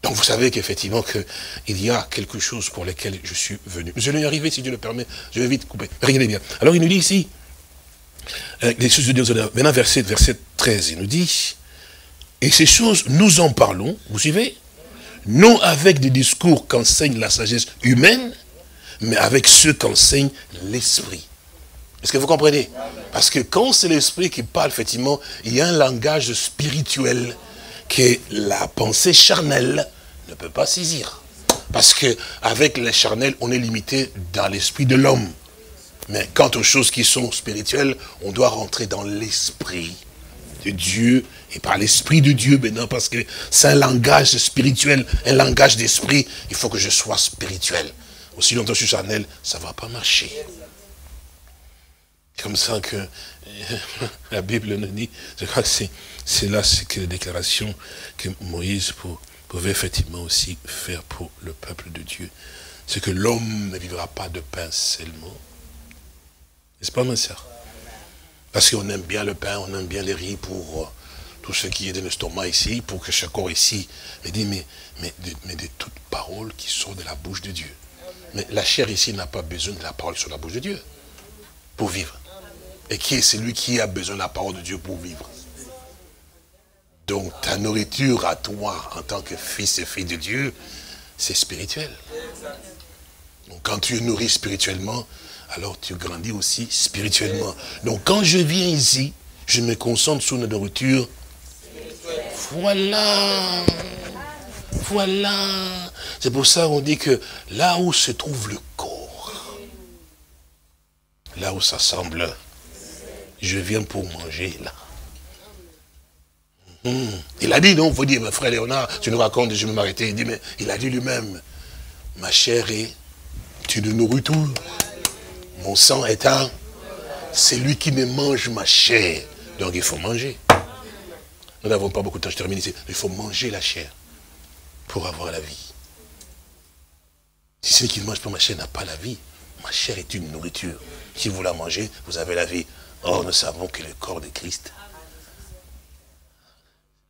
Donc vous savez qu'effectivement il y a quelque chose pour lequel je suis venu. Je vais y arriver si Dieu le permet. Je vais vite couper. Regardez bien. Alors il nous dit ici, les choses de Dieu. Maintenant, verset, verset 13, il nous dit, et ces choses, nous en parlons, vous suivez Non avec des discours qu'enseigne la sagesse humaine, mais avec ceux qu'enseigne l'esprit. Est-ce que vous comprenez? Parce que quand c'est l'esprit qui parle, effectivement, il y a un langage spirituel que la pensée charnelle ne peut pas saisir. Parce qu'avec les charnel, on est limité dans l'esprit de l'homme. Mais quant aux choses qui sont spirituelles, on doit rentrer dans l'esprit de Dieu et par l'esprit de Dieu maintenant parce que c'est un langage spirituel, un langage d'esprit. Il faut que je sois spirituel. Aussi longtemps que je suis charnel, ça ne va pas marcher. Comme ça que la Bible nous dit, je crois que c'est là que la déclaration que Moïse pouvait effectivement aussi faire pour le peuple de Dieu. C'est que l'homme ne vivra pas de pain seulement, n'est-ce pas, ma soeur Parce qu'on aime bien le pain, on aime bien les riz pour euh, tout ce qui est dans l'estomac ici, pour que chaque corps ici me dit, mais, mais, de, mais de toute parole qui sort de la bouche de Dieu. Mais la chair ici n'a pas besoin de la parole sur la bouche de Dieu pour vivre. Et qui est celui qui a besoin de la parole de Dieu pour vivre Donc ta nourriture à toi, en tant que fils et fille de Dieu, c'est spirituel. Donc quand tu es nourri spirituellement, alors tu grandis aussi spirituellement. Donc quand je viens ici, je me concentre sur la nourriture. Voilà. Voilà. C'est pour ça qu'on dit que là où se trouve le corps, là où ça semble, je viens pour manger là. Hmm. Il a dit, non, faut dire, frère Léonard, tu nous racontes, je vais m'arrêter. Il dit, mais il a dit lui-même, ma chair est une nourriture. Mon sang est un. C'est lui qui me mange ma chair. Donc il faut manger. Nous n'avons pas beaucoup de temps, je termine ici. Il faut manger la chair pour avoir la vie. Si celui qui ne mange pas ma chair n'a pas la vie, ma chair est une nourriture. Si vous la mangez, vous avez la vie. Or, nous savons que le corps de Christ.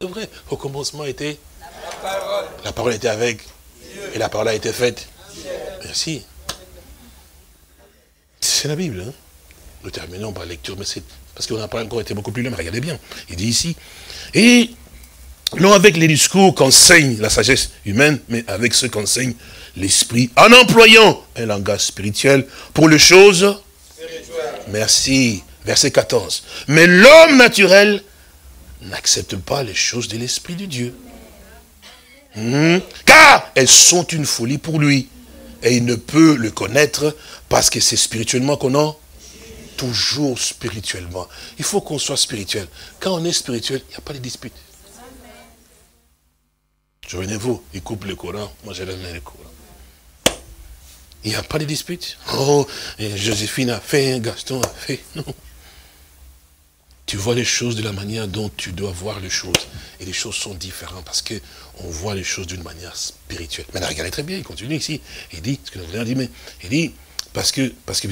C'est vrai, au commencement était. La parole. La parole était avec. Et la parole a été faite. Merci. C'est la Bible. Hein. Nous terminons par lecture, mais c'est parce qu'on n'a pas encore été beaucoup plus loin, mais regardez bien. Il dit ici, et non avec les discours qu'enseigne la sagesse humaine, mais avec ce qu'enseigne l'esprit, en employant un langage spirituel pour les choses Merci. Verset 14. Mais l'homme naturel n'accepte pas les choses de l'esprit de Dieu. Hmm? Car elles sont une folie pour lui. Et il ne peut le connaître parce que c'est spirituellement qu'on a toujours spirituellement. Il faut qu'on soit spirituel. Quand on est spirituel, il n'y a pas de dispute. Souvenez-vous, il coupe le Coran, moi j'ai le Coran. Il n'y a pas de dispute. Oh, Joséphine a fait, Gaston a fait. Non. Tu vois les choses de la manière dont tu dois voir les choses. Et les choses sont différentes parce qu'on voit les choses d'une manière spirituelle. Maintenant, regardez très bien, il continue ici. Il dit, ce que nous dit, mais il dit, parce que, parce que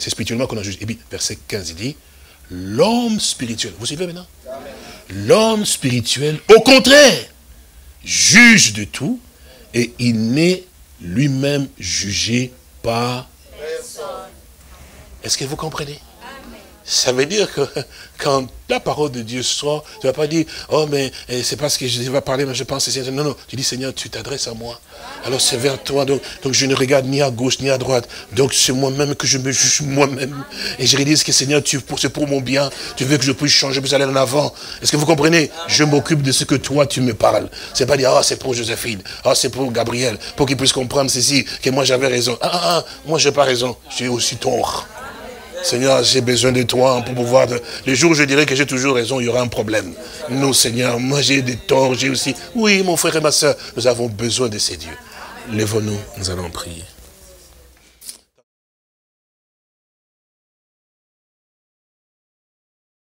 c'est spirituellement qu'on a jugé. Et puis, verset 15, il dit, l'homme spirituel, vous suivez maintenant? L'homme spirituel, au contraire, juge de tout et il n'est lui-même jugé par personne. Est-ce que vous comprenez? Ça veut dire que quand la parole de Dieu sort, tu ne vas pas dire, oh mais eh, c'est parce que je vais parler, mais je pense, non, non, tu dis, Seigneur, tu t'adresses à moi. Alors c'est vers toi, donc, donc je ne regarde ni à gauche ni à droite. Donc c'est moi-même que je me juge moi-même. Et je réalise que Seigneur, c'est pour mon bien. Tu veux que je puisse changer, puisse aller en avant. Est-ce que vous comprenez? Je m'occupe de ce que toi tu me parles. C'est pas dire, ah, c'est pour Joséphine, ah, c'est pour Gabriel, pour qu'il puisse comprendre ceci, que moi j'avais raison. Ah, ah, ah moi j'ai pas raison, j'ai aussi tort. Seigneur, j'ai besoin de toi pour pouvoir... Les jours où je dirais que j'ai toujours raison, il y aura un problème. Non, Seigneur, moi j'ai des torts, j'ai aussi... Oui, mon frère et ma soeur, nous avons besoin de ces dieux. Lèvons-nous, nous allons prier.